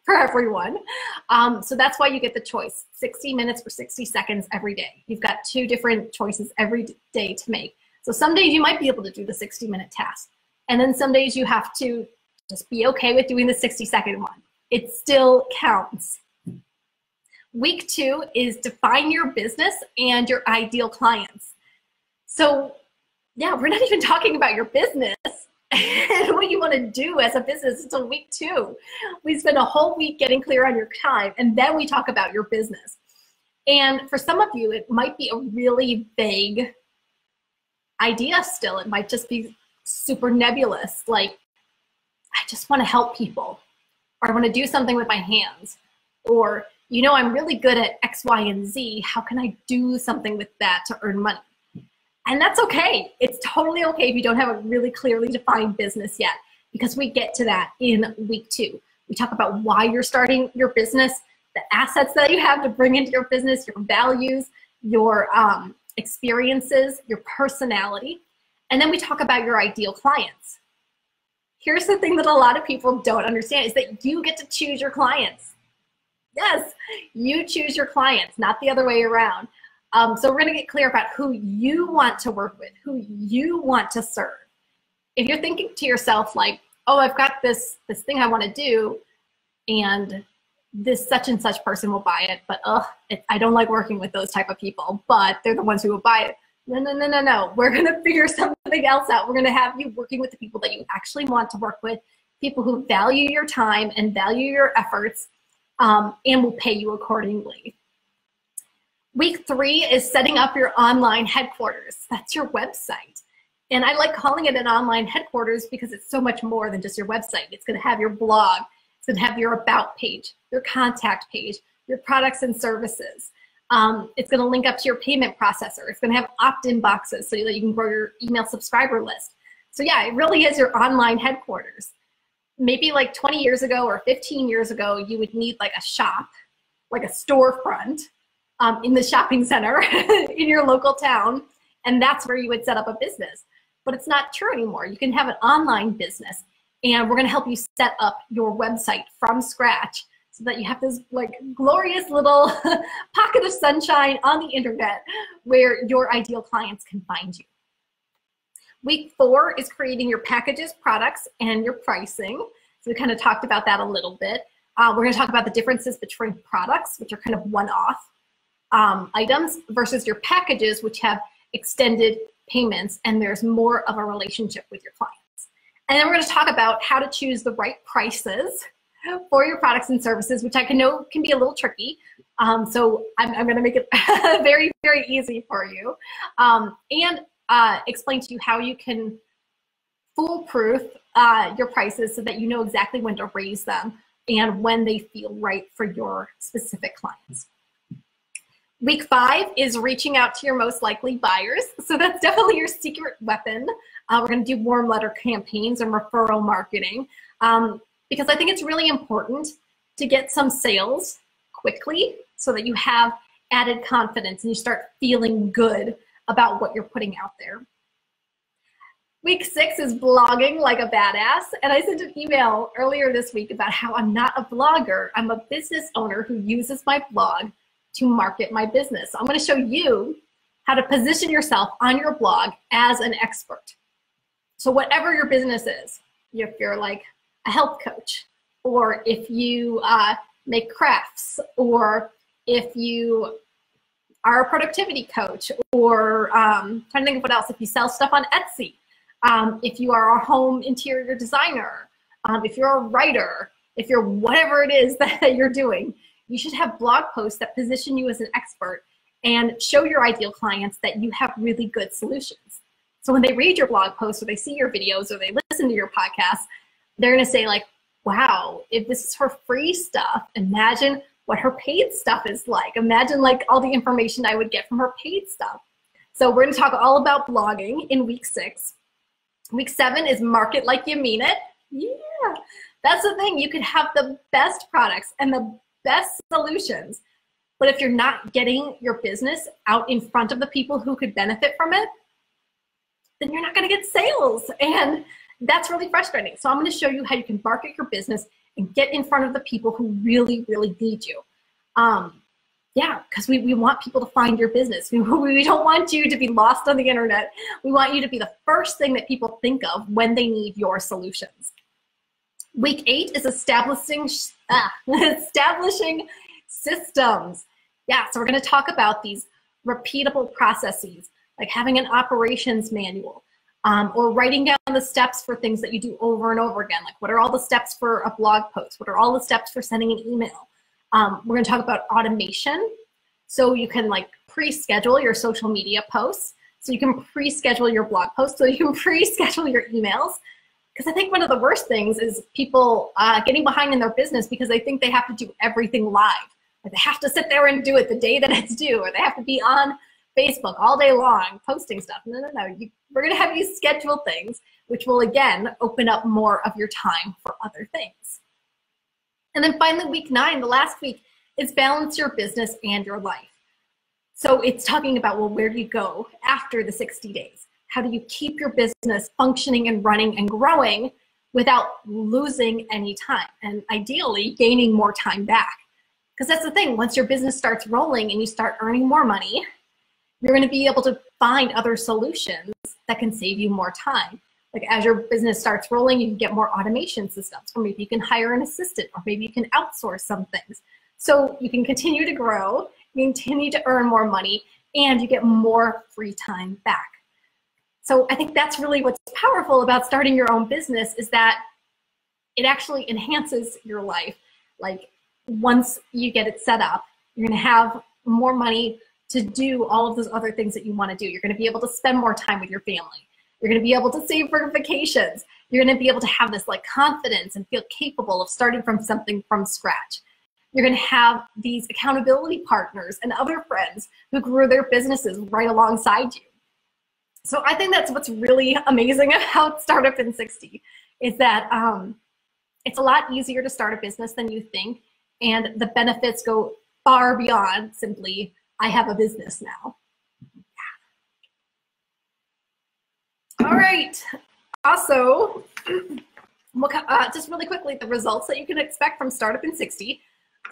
for everyone. Um, so that's why you get the choice 60 minutes for 60 seconds every day. You've got two different choices every day to make. So some days you might be able to do the 60 minute task. And then some days you have to just be okay with doing the 60 second one. It still counts. Week two is define your business and your ideal clients. So yeah, we're not even talking about your business and what you want to do as a business until week two. We spend a whole week getting clear on your time, and then we talk about your business. And for some of you, it might be a really vague idea still. It might just be super nebulous, like, I just want to help people, or I want to do something with my hands, or, you know, I'm really good at X, Y, and Z. How can I do something with that to earn money? And that's okay. It's totally okay if you don't have a really clearly defined business yet, because we get to that in week two. We talk about why you're starting your business, the assets that you have to bring into your business, your values, your um, experiences, your personality. And then we talk about your ideal clients. Here's the thing that a lot of people don't understand is that you get to choose your clients. Yes, you choose your clients, not the other way around. Um, so we're going to get clear about who you want to work with, who you want to serve. If you're thinking to yourself like, oh, I've got this this thing I want to do, and this such and such person will buy it, but ugh, it, I don't like working with those type of people, but they're the ones who will buy it. No, no, no, no, no. We're going to figure something else out. We're going to have you working with the people that you actually want to work with, people who value your time and value your efforts, um, and will pay you accordingly. Week three is setting up your online headquarters. That's your website. And I like calling it an online headquarters because it's so much more than just your website. It's going to have your blog, it's going to have your about page, your contact page, your products and services. Um, it's going to link up to your payment processor. It's going to have opt-in boxes so that you can grow your email subscriber list. So yeah, it really is your online headquarters. Maybe like 20 years ago or 15 years ago, you would need like a shop, like a storefront um, in the shopping center in your local town, and that's where you would set up a business. But it's not true anymore. You can have an online business, and we're going to help you set up your website from scratch so that you have this like glorious little pocket of sunshine on the internet where your ideal clients can find you. Week four is creating your packages, products, and your pricing. So we kind of talked about that a little bit. Uh, we're going to talk about the differences between products, which are kind of one-off um, items, versus your packages, which have extended payments, and there's more of a relationship with your clients. And then we're going to talk about how to choose the right prices for your products and services, which I can know can be a little tricky. Um, so I'm, I'm going to make it very, very easy for you. Um, and uh, explain to you how you can foolproof uh, your prices so that you know exactly when to raise them and when they feel right for your specific clients. Week five is reaching out to your most likely buyers. So that's definitely your secret weapon. Uh, we're going to do warm letter campaigns and referral marketing um, because I think it's really important to get some sales quickly so that you have added confidence and you start feeling good about what you're putting out there. Week six is blogging like a badass. And I sent an email earlier this week about how I'm not a blogger. I'm a business owner who uses my blog to market my business. So I'm going to show you how to position yourself on your blog as an expert. So, whatever your business is, if you're like a health coach, or if you uh, make crafts, or if you are a productivity coach, or um, trying to think of what else, if you sell stuff on Etsy, um, if you are a home interior designer, um, if you're a writer, if you're whatever it is that you're doing, you should have blog posts that position you as an expert and show your ideal clients that you have really good solutions. So when they read your blog posts or they see your videos or they listen to your podcast, they're going to say like, wow, if this is her free stuff, imagine what her paid stuff is like. Imagine like all the information I would get from her paid stuff. So we're going to talk all about blogging in week six. Week seven is market like you mean it. Yeah, that's the thing. You could have the best products and the best solutions, but if you're not getting your business out in front of the people who could benefit from it, then you're not going to get sales. And that's really frustrating. So I'm going to show you how you can market your business and get in front of the people who really, really need you. Um, yeah, because we, we want people to find your business. We, we don't want you to be lost on the internet. We want you to be the first thing that people think of when they need your solutions. Week eight is establishing, ah, establishing systems. Yeah, so we're going to talk about these repeatable processes, like having an operations manual, um, or writing down the steps for things that you do over and over again. Like, what are all the steps for a blog post? What are all the steps for sending an email? Um, we're going to talk about automation. So you can like pre-schedule your social media posts. So you can pre-schedule your blog posts. So you can pre-schedule your emails. Because I think one of the worst things is people uh, getting behind in their business because they think they have to do everything live. Like they have to sit there and do it the day that it's due, or they have to be on Facebook all day long posting stuff. No, no, no. You, we're going to have you schedule things, which will again open up more of your time for other things. And then finally, week nine, the last week, is balance your business and your life. So it's talking about, well, where do you go after the 60 days? How do you keep your business functioning and running and growing without losing any time? And ideally, gaining more time back. Because that's the thing, once your business starts rolling and you start earning more money, you're going to be able to find other solutions that can save you more time like as your business starts rolling, you can get more automation systems, or maybe you can hire an assistant, or maybe you can outsource some things. So you can continue to grow, you continue to earn more money, and you get more free time back. So I think that's really what's powerful about starting your own business is that it actually enhances your life. Like once you get it set up, you're gonna have more money to do all of those other things that you wanna do. You're gonna be able to spend more time with your family you're going to be able to save for vacations. You're going to be able to have this like confidence and feel capable of starting from something from scratch. You're going to have these accountability partners and other friends who grew their businesses right alongside you. So I think that's what's really amazing about Startup in 60 is that um, it's a lot easier to start a business than you think, and the benefits go far beyond simply, I have a business now. All right. Also, uh, just really quickly, the results that you can expect from Startup in 60.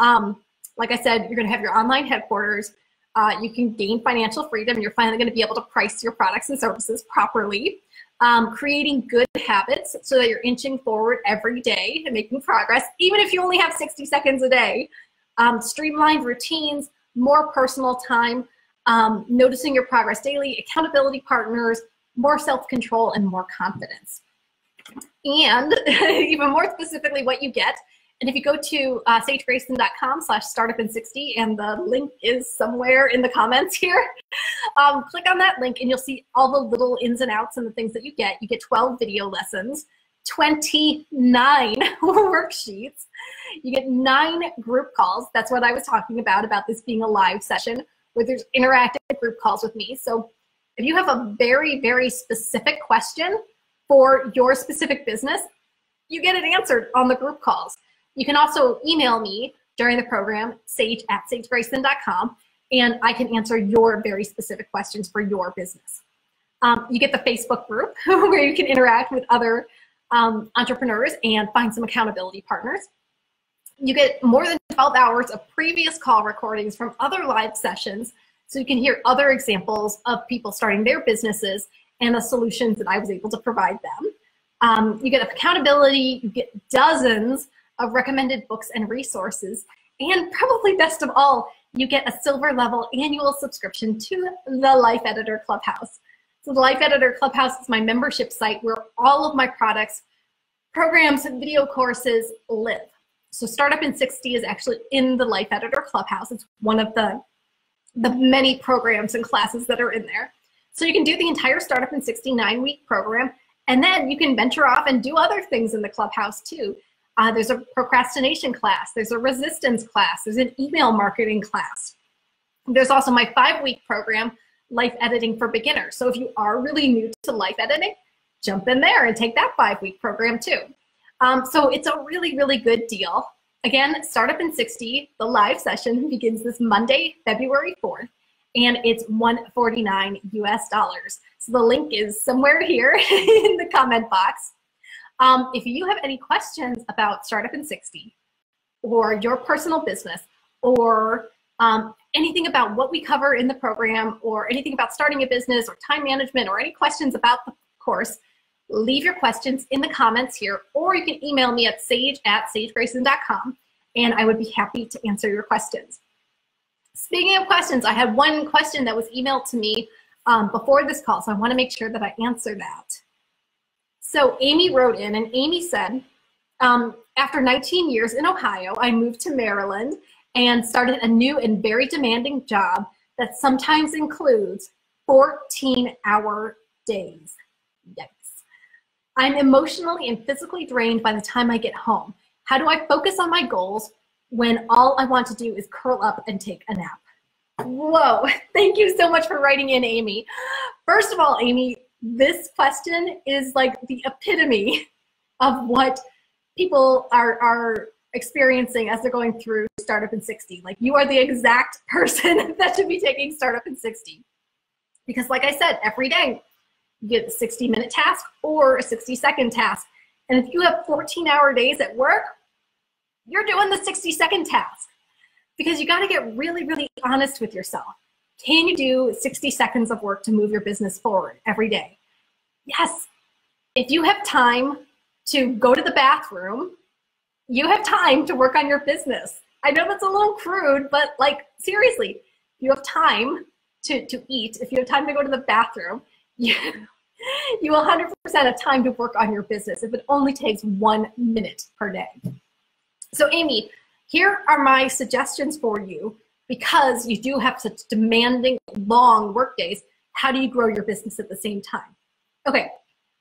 Um, like I said, you're going to have your online headquarters. Uh, you can gain financial freedom. You're finally going to be able to price your products and services properly. um, creating good habits so that you're inching forward every day and making progress, even if you only have 60 seconds a day, um, streamlined routines, more personal time, um, noticing your progress daily, accountability partners, more self-control, and more confidence. And even more specifically, what you get and if you go to uh, sagegrayson.com slash startupin60, and the link is somewhere in the comments here, um, click on that link and you'll see all the little ins and outs and the things that you get. You get 12 video lessons, 29 worksheets. You get nine group calls. That's what I was talking about, about this being a live session where there's interactive group calls with me. So if you have a very, very specific question for your specific business, you get it answered on the group calls. You can also email me during the program, sage at sagegrayson.com, and I can answer your very specific questions for your business. Um, you get the Facebook group where you can interact with other um, entrepreneurs and find some accountability partners. You get more than 12 hours of previous call recordings from other live sessions so you can hear other examples of people starting their businesses and the solutions that I was able to provide them. Um, you get accountability, you get dozens of recommended books and resources. And probably best of all, you get a silver level annual subscription to the Life Editor Clubhouse. So the Life Editor Clubhouse is my membership site where all of my products, programs, and video courses live. So Startup in 60 is actually in the Life Editor Clubhouse. It's one of the, the many programs and classes that are in there. So you can do the entire Startup in 69 week program, and then you can venture off and do other things in the Clubhouse too. Uh, there's a procrastination class. There's a resistance class. There's an email marketing class. There's also my five-week program, Life Editing for Beginners. So if you are really new to life editing, jump in there and take that five-week program too. Um, so it's a really, really good deal. Again, Startup in 60, the live session begins this Monday, February 4th, and it's 149 US dollars. So the link is somewhere here in the comment box. Um, if you have any questions about Startup in 60 or your personal business or um, anything about what we cover in the program or anything about starting a business or time management or any questions about the course, leave your questions in the comments here or you can email me at sage at sagegrayson.com and I would be happy to answer your questions. Speaking of questions, I had one question that was emailed to me um, before this call, so I want to make sure that I answer that. So Amy wrote in, and Amy said, um, after 19 years in Ohio, I moved to Maryland and started a new and very demanding job that sometimes includes 14 hour days. Yikes. I'm emotionally and physically drained by the time I get home. How do I focus on my goals when all I want to do is curl up and take a nap? Whoa, thank you so much for writing in, Amy. First of all, Amy, this question is like the epitome of what people are, are experiencing as they're going through Startup in 60. Like you are the exact person that should be taking Startup in 60. Because like I said, every day you get a 60 minute task or a 60 second task. And if you have 14 hour days at work, you're doing the 60 second task. Because you got to get really, really honest with yourself. Can you do 60 seconds of work to move your business forward every day? Yes. If you have time to go to the bathroom, you have time to work on your business. I know that's a little crude, but like seriously, you have time to, to eat. If you have time to go to the bathroom, you, you 100% have time to work on your business if it only takes one minute per day. So Amy, here are my suggestions for you because you do have such demanding, long work days, how do you grow your business at the same time? Okay,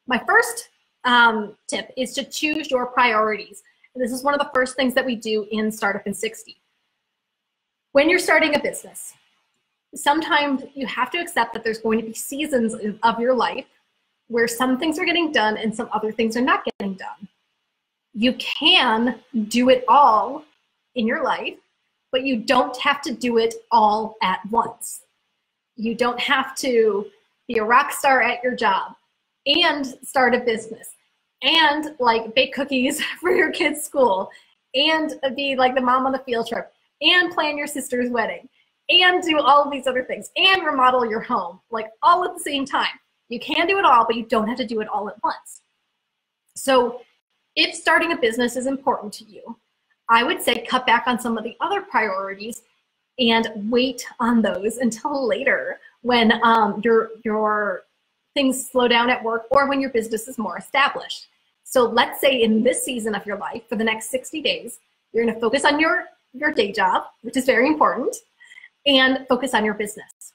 my first um, tip is to choose your priorities. This is one of the first things that we do in Startup in 60. When you're starting a business, sometimes you have to accept that there's going to be seasons of your life where some things are getting done and some other things are not getting done. You can do it all in your life but you don't have to do it all at once. You don't have to be a rock star at your job and start a business and like bake cookies for your kids' school and be like the mom on the field trip and plan your sister's wedding and do all of these other things and remodel your home like all at the same time. You can do it all, but you don't have to do it all at once. So if starting a business is important to you, I would say cut back on some of the other priorities and wait on those until later when um, your your things slow down at work or when your business is more established. So let's say in this season of your life, for the next 60 days, you're going to focus on your your day job, which is very important, and focus on your business.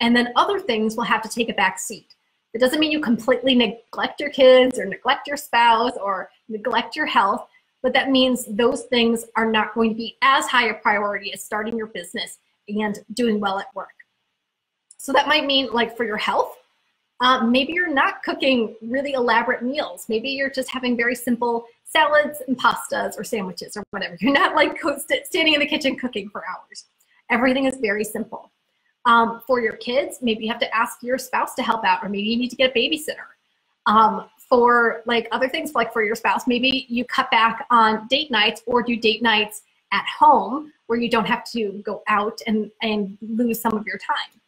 And then other things will have to take a back seat. It doesn't mean you completely neglect your kids or neglect your spouse or neglect your health, but that means those things are not going to be as high a priority as starting your business and doing well at work. So that might mean like for your health, um, maybe you're not cooking really elaborate meals. Maybe you're just having very simple salads and pastas or sandwiches or whatever. You're not like standing in the kitchen cooking for hours. Everything is very simple. Um, for your kids, maybe you have to ask your spouse to help out, or maybe you need to get a babysitter. Um, for like other things, like for your spouse, maybe you cut back on date nights or do date nights at home where you don't have to go out and, and lose some of your time.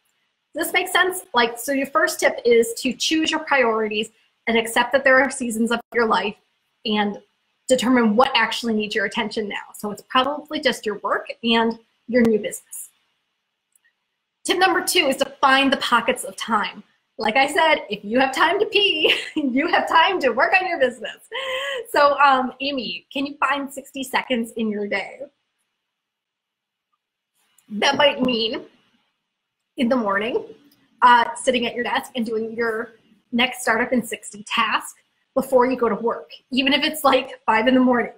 This make sense? Like, so your first tip is to choose your priorities and accept that there are seasons of your life and determine what actually needs your attention now. So it's probably just your work and your new business. Tip number two is to find the pockets of time. Like I said, if you have time to pee, you have time to work on your business. So, um, Amy, can you find 60 seconds in your day? That might mean in the morning, uh, sitting at your desk and doing your next startup in 60 task before you go to work, even if it's like five in the morning.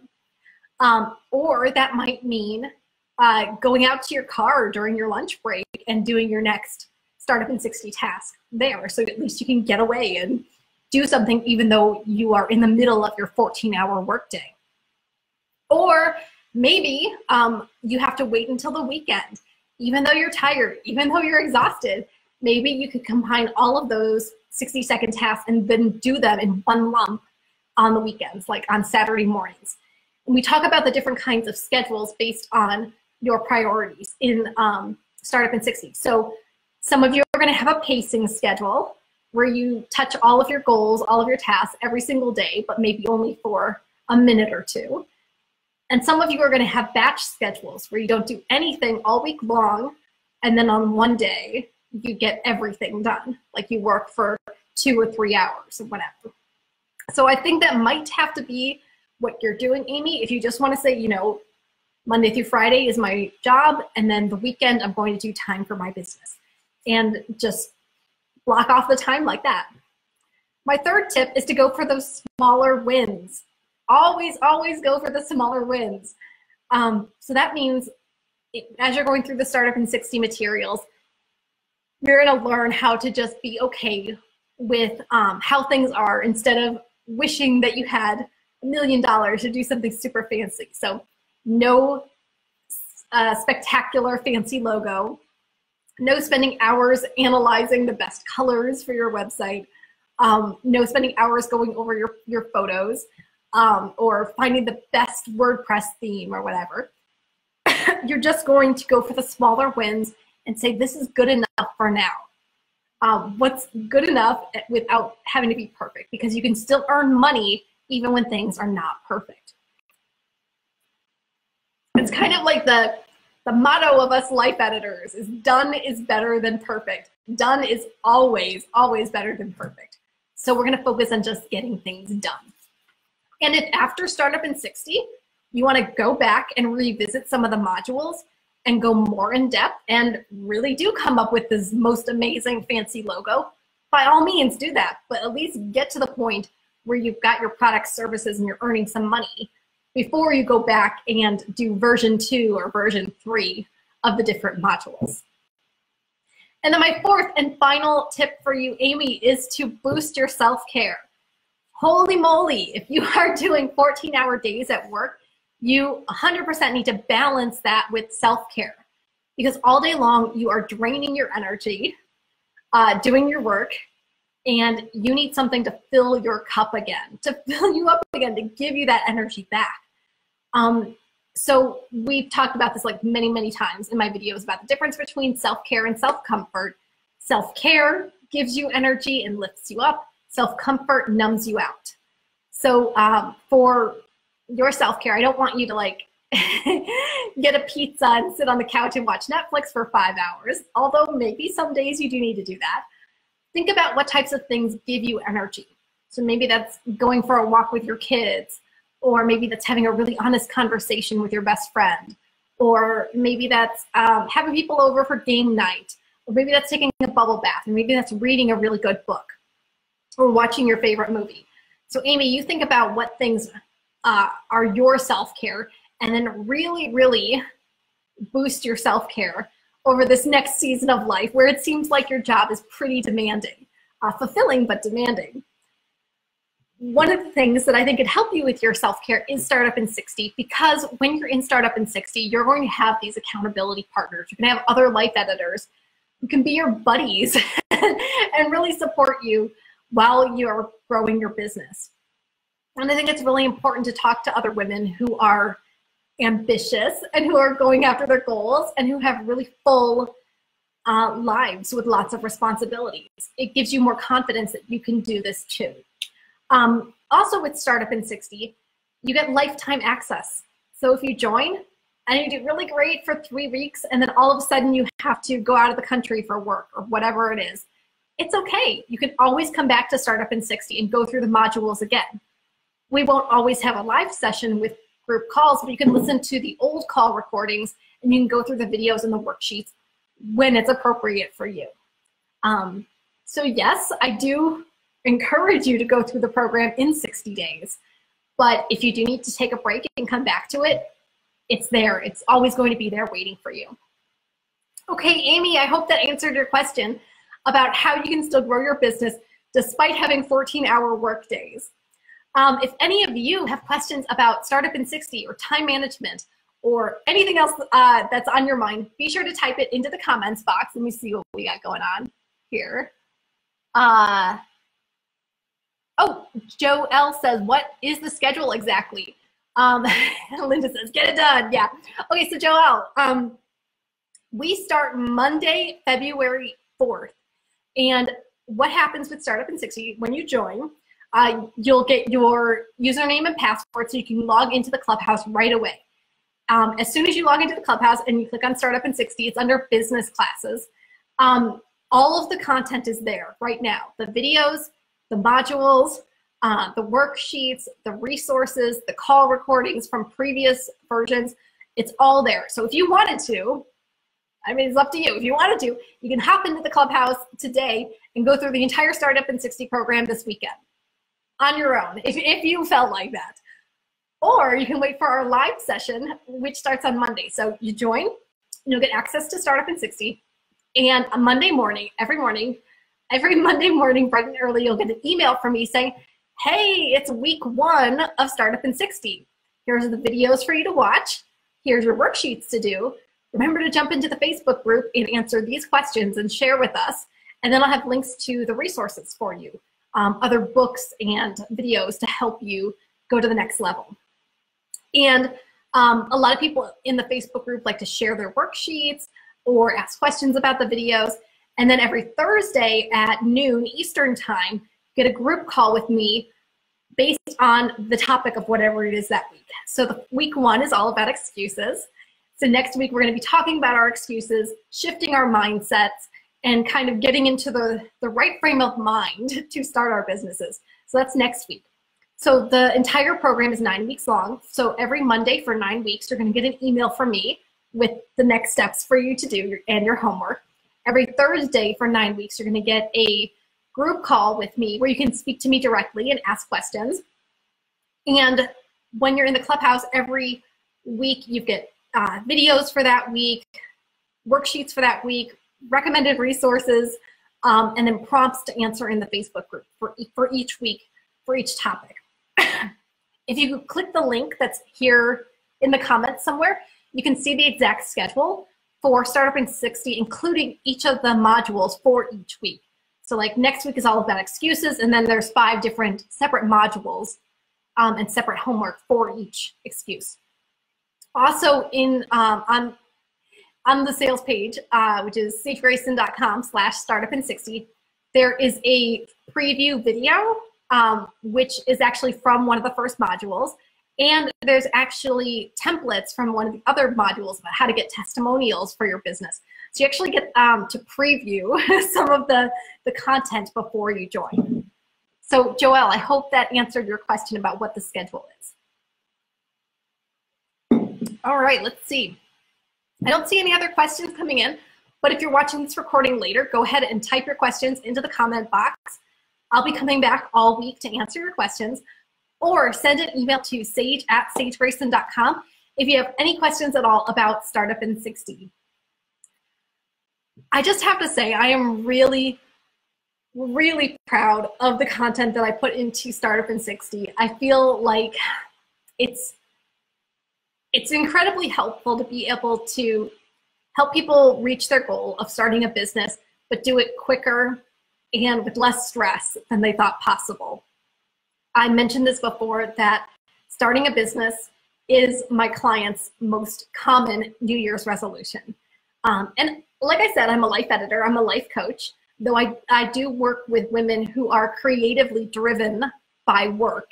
Um, or that might mean uh, going out to your car during your lunch break and doing your next startup in 60 task there. So at least you can get away and do something even though you are in the middle of your 14 hour workday. Or maybe um, you have to wait until the weekend. Even though you're tired, even though you're exhausted, maybe you could combine all of those 60 second tasks and then do them in one lump on the weekends, like on Saturday mornings. And we talk about the different kinds of schedules based on your priorities in um, Startup in 60. So some of you are going to have a pacing schedule where you touch all of your goals, all of your tasks every single day, but maybe only for a minute or two. And some of you are going to have batch schedules where you don't do anything all week long, and then on one day you get everything done. Like you work for two or three hours or whatever. So I think that might have to be what you're doing, Amy. If you just want to say, you know, Monday through Friday is my job, and then the weekend I'm going to do time for my business. And just block off the time like that. My third tip is to go for those smaller wins. Always, always go for the smaller wins. Um, so that means as you're going through the Startup in 60 materials, you're going to learn how to just be okay with um, how things are instead of wishing that you had a million dollars to do something super fancy. So no uh, spectacular fancy logo, no spending hours analyzing the best colors for your website, um, no spending hours going over your, your photos, um, or finding the best WordPress theme or whatever. You're just going to go for the smaller wins and say, this is good enough for now. Um, what's good enough without having to be perfect because you can still earn money even when things are not perfect. It's kind of like the the motto of us life editors is done is better than perfect. Done is always, always better than perfect. So we're gonna focus on just getting things done. And if after Startup in 60, you wanna go back and revisit some of the modules and go more in depth and really do come up with this most amazing fancy logo, by all means do that. But at least get to the point where you've got your product services, and you're earning some money before you go back and do version two or version three of the different modules. And then my fourth and final tip for you, Amy, is to boost your self-care. Holy moly, if you are doing 14 hour days at work, you 100% need to balance that with self-care because all day long you are draining your energy uh, doing your work and you need something to fill your cup again, to fill you up again, to give you that energy back. Um, so we've talked about this like many, many times in my videos about the difference between self-care and self-comfort. Self-care gives you energy and lifts you up. Self comfort numbs you out. So um, for your self care, I don't want you to like get a pizza and sit on the couch and watch Netflix for five hours, although maybe some days you do need to do that. Think about what types of things give you energy. So maybe that's going for a walk with your kids, or maybe that's having a really honest conversation with your best friend, or maybe that's um, having people over for game night, or maybe that's taking a bubble bath, or maybe that's reading a really good book, or watching your favorite movie. So, Amy, you think about what things uh, are your self care and then really, really boost your self care over this next season of life where it seems like your job is pretty demanding, uh, fulfilling but demanding. One of the things that I think could help you with your self care is Startup in 60 because when you're in Startup in 60, you're going to have these accountability partners. You're going to have other life editors who can be your buddies and really support you while you're growing your business. And I think it's really important to talk to other women who are ambitious and who are going after their goals and who have really full uh, lives with lots of responsibilities. It gives you more confidence that you can do this too. Um, also, with Startup in 60, you get lifetime access. So if you join and you do really great for three weeks, and then all of a sudden you have to go out of the country for work or whatever it is, it's okay. You can always come back to Startup in 60 and go through the modules again. We won't always have a live session with group calls, but you can listen to the old call recordings and you can go through the videos and the worksheets when it's appropriate for you. Um, so yes, I do encourage you to go through the program in 60 days. But if you do need to take a break and come back to it, it's there. It's always going to be there waiting for you. Okay, Amy, I hope that answered your question about how you can still grow your business despite having 14 hour work days. Um, if any of you have questions about Startup in 60 or time management or anything else uh, that's on your mind, be sure to type it into the comments box. Let me see what we got going on here. Uh, oh, Joe L says, what is the schedule exactly? Um, Linda says, get it done. Yeah. Okay, so Joel, um, we start Monday, February 4th. And what happens with Startup in 60 when you join uh, you'll get your username and password so you can log into the Clubhouse right away. Um, as soon as you log into the Clubhouse and you click on Startup in 60, it's under business classes. Um, all of the content is there right now. The videos, the modules, uh, the worksheets, the resources, the call recordings from previous versions, it's all there. So if you wanted to, I mean, it's up to you. If you wanted to, you can hop into the Clubhouse today and go through the entire Startup in 60 program this weekend on your own if, if you felt like that. Or you can wait for our live session, which starts on Monday. So you join, you'll get access to Startup in 60. And on Monday morning, every morning, every Monday morning, bright and early, you'll get an email from me saying, hey, it's week one of Startup in 60. Here's the videos for you to watch. Here's your worksheets to do. Remember to jump into the Facebook group and answer these questions and share with us. And then I'll have links to the resources for you um, other books and videos to help you go to the next level. And um, a lot of people in the Facebook group like to share their worksheets or ask questions about the videos. And then every Thursday at noon Eastern time, get a group call with me based on the topic of whatever it is that week. So the week one is all about excuses. So next week we're going to be talking about our excuses, shifting our mindsets, and kind of getting into the, the right frame of mind to start our businesses. So that's next week. So the entire program is nine weeks long. So every Monday for nine weeks, you're going to get an email from me with the next steps for you to do and your homework. Every Thursday for nine weeks, you're going to get a group call with me where you can speak to me directly and ask questions. And when you're in the clubhouse every week, you get uh, videos for that week, worksheets for that week, recommended resources, um, and then prompts to answer in the Facebook group for, e for each week, for each topic. if you click the link that's here in the comments somewhere, you can see the exact schedule for Startup in 60, including each of the modules for each week. So like next week is all about excuses, and then there's five different separate modules um, and separate homework for each excuse. Also in um, on on the sales page, uh, which is sagegrayson.com slash startup in 60, there is a preview video, um, which is actually from one of the first modules. And there's actually templates from one of the other modules about how to get testimonials for your business. So you actually get um, to preview some of the, the content before you join. So Joelle, I hope that answered your question about what the schedule is. All right, let's see. I don't see any other questions coming in, but if you're watching this recording later, go ahead and type your questions into the comment box. I'll be coming back all week to answer your questions or send an email to sage at sagegrayson.com if you have any questions at all about Startup in 60. I just have to say, I am really, really proud of the content that I put into Startup in 60. I feel like it's it's incredibly helpful to be able to help people reach their goal of starting a business, but do it quicker and with less stress than they thought possible. I mentioned this before that starting a business is my client's most common New Year's resolution. Um, and like I said, I'm a life editor, I'm a life coach, though I, I do work with women who are creatively driven by work.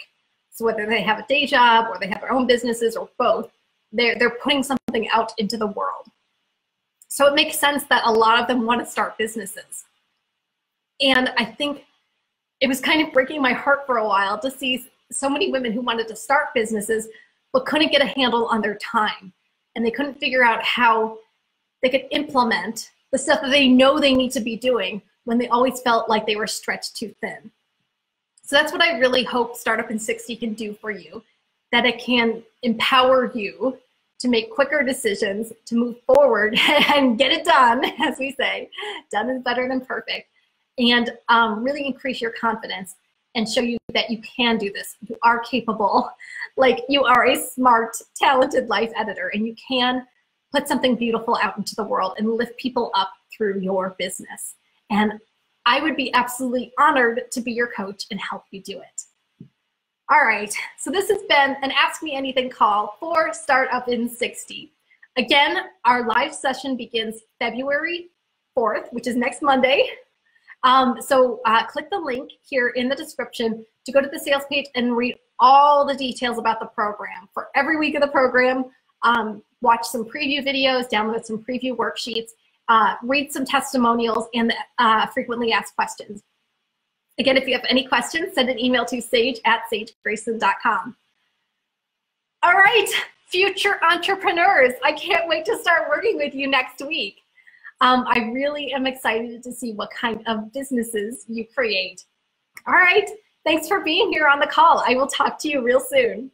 So whether they have a day job or they have their own businesses or both, they're, they're putting something out into the world. So it makes sense that a lot of them want to start businesses. And I think it was kind of breaking my heart for a while to see so many women who wanted to start businesses but couldn't get a handle on their time. And they couldn't figure out how they could implement the stuff that they know they need to be doing when they always felt like they were stretched too thin. So that's what I really hope Startup in 60 can do for you, that it can empower you to make quicker decisions, to move forward and get it done, as we say. Done is better than perfect. And um, really increase your confidence and show you that you can do this. You are capable. Like you are a smart, talented life editor, and you can put something beautiful out into the world and lift people up through your business. And I would be absolutely honored to be your coach and help you do it. All right, so this has been an Ask Me Anything call for Startup in 60. Again, our live session begins February 4th, which is next Monday. Um, so uh, click the link here in the description to go to the sales page and read all the details about the program. For every week of the program, um, watch some preview videos, download some preview worksheets, uh, read some testimonials, and uh, frequently asked questions. Again, if you have any questions, send an email to sage at sagegrayson.com. All right, future entrepreneurs, I can't wait to start working with you next week. Um, I really am excited to see what kind of businesses you create. All right, thanks for being here on the call. I will talk to you real soon.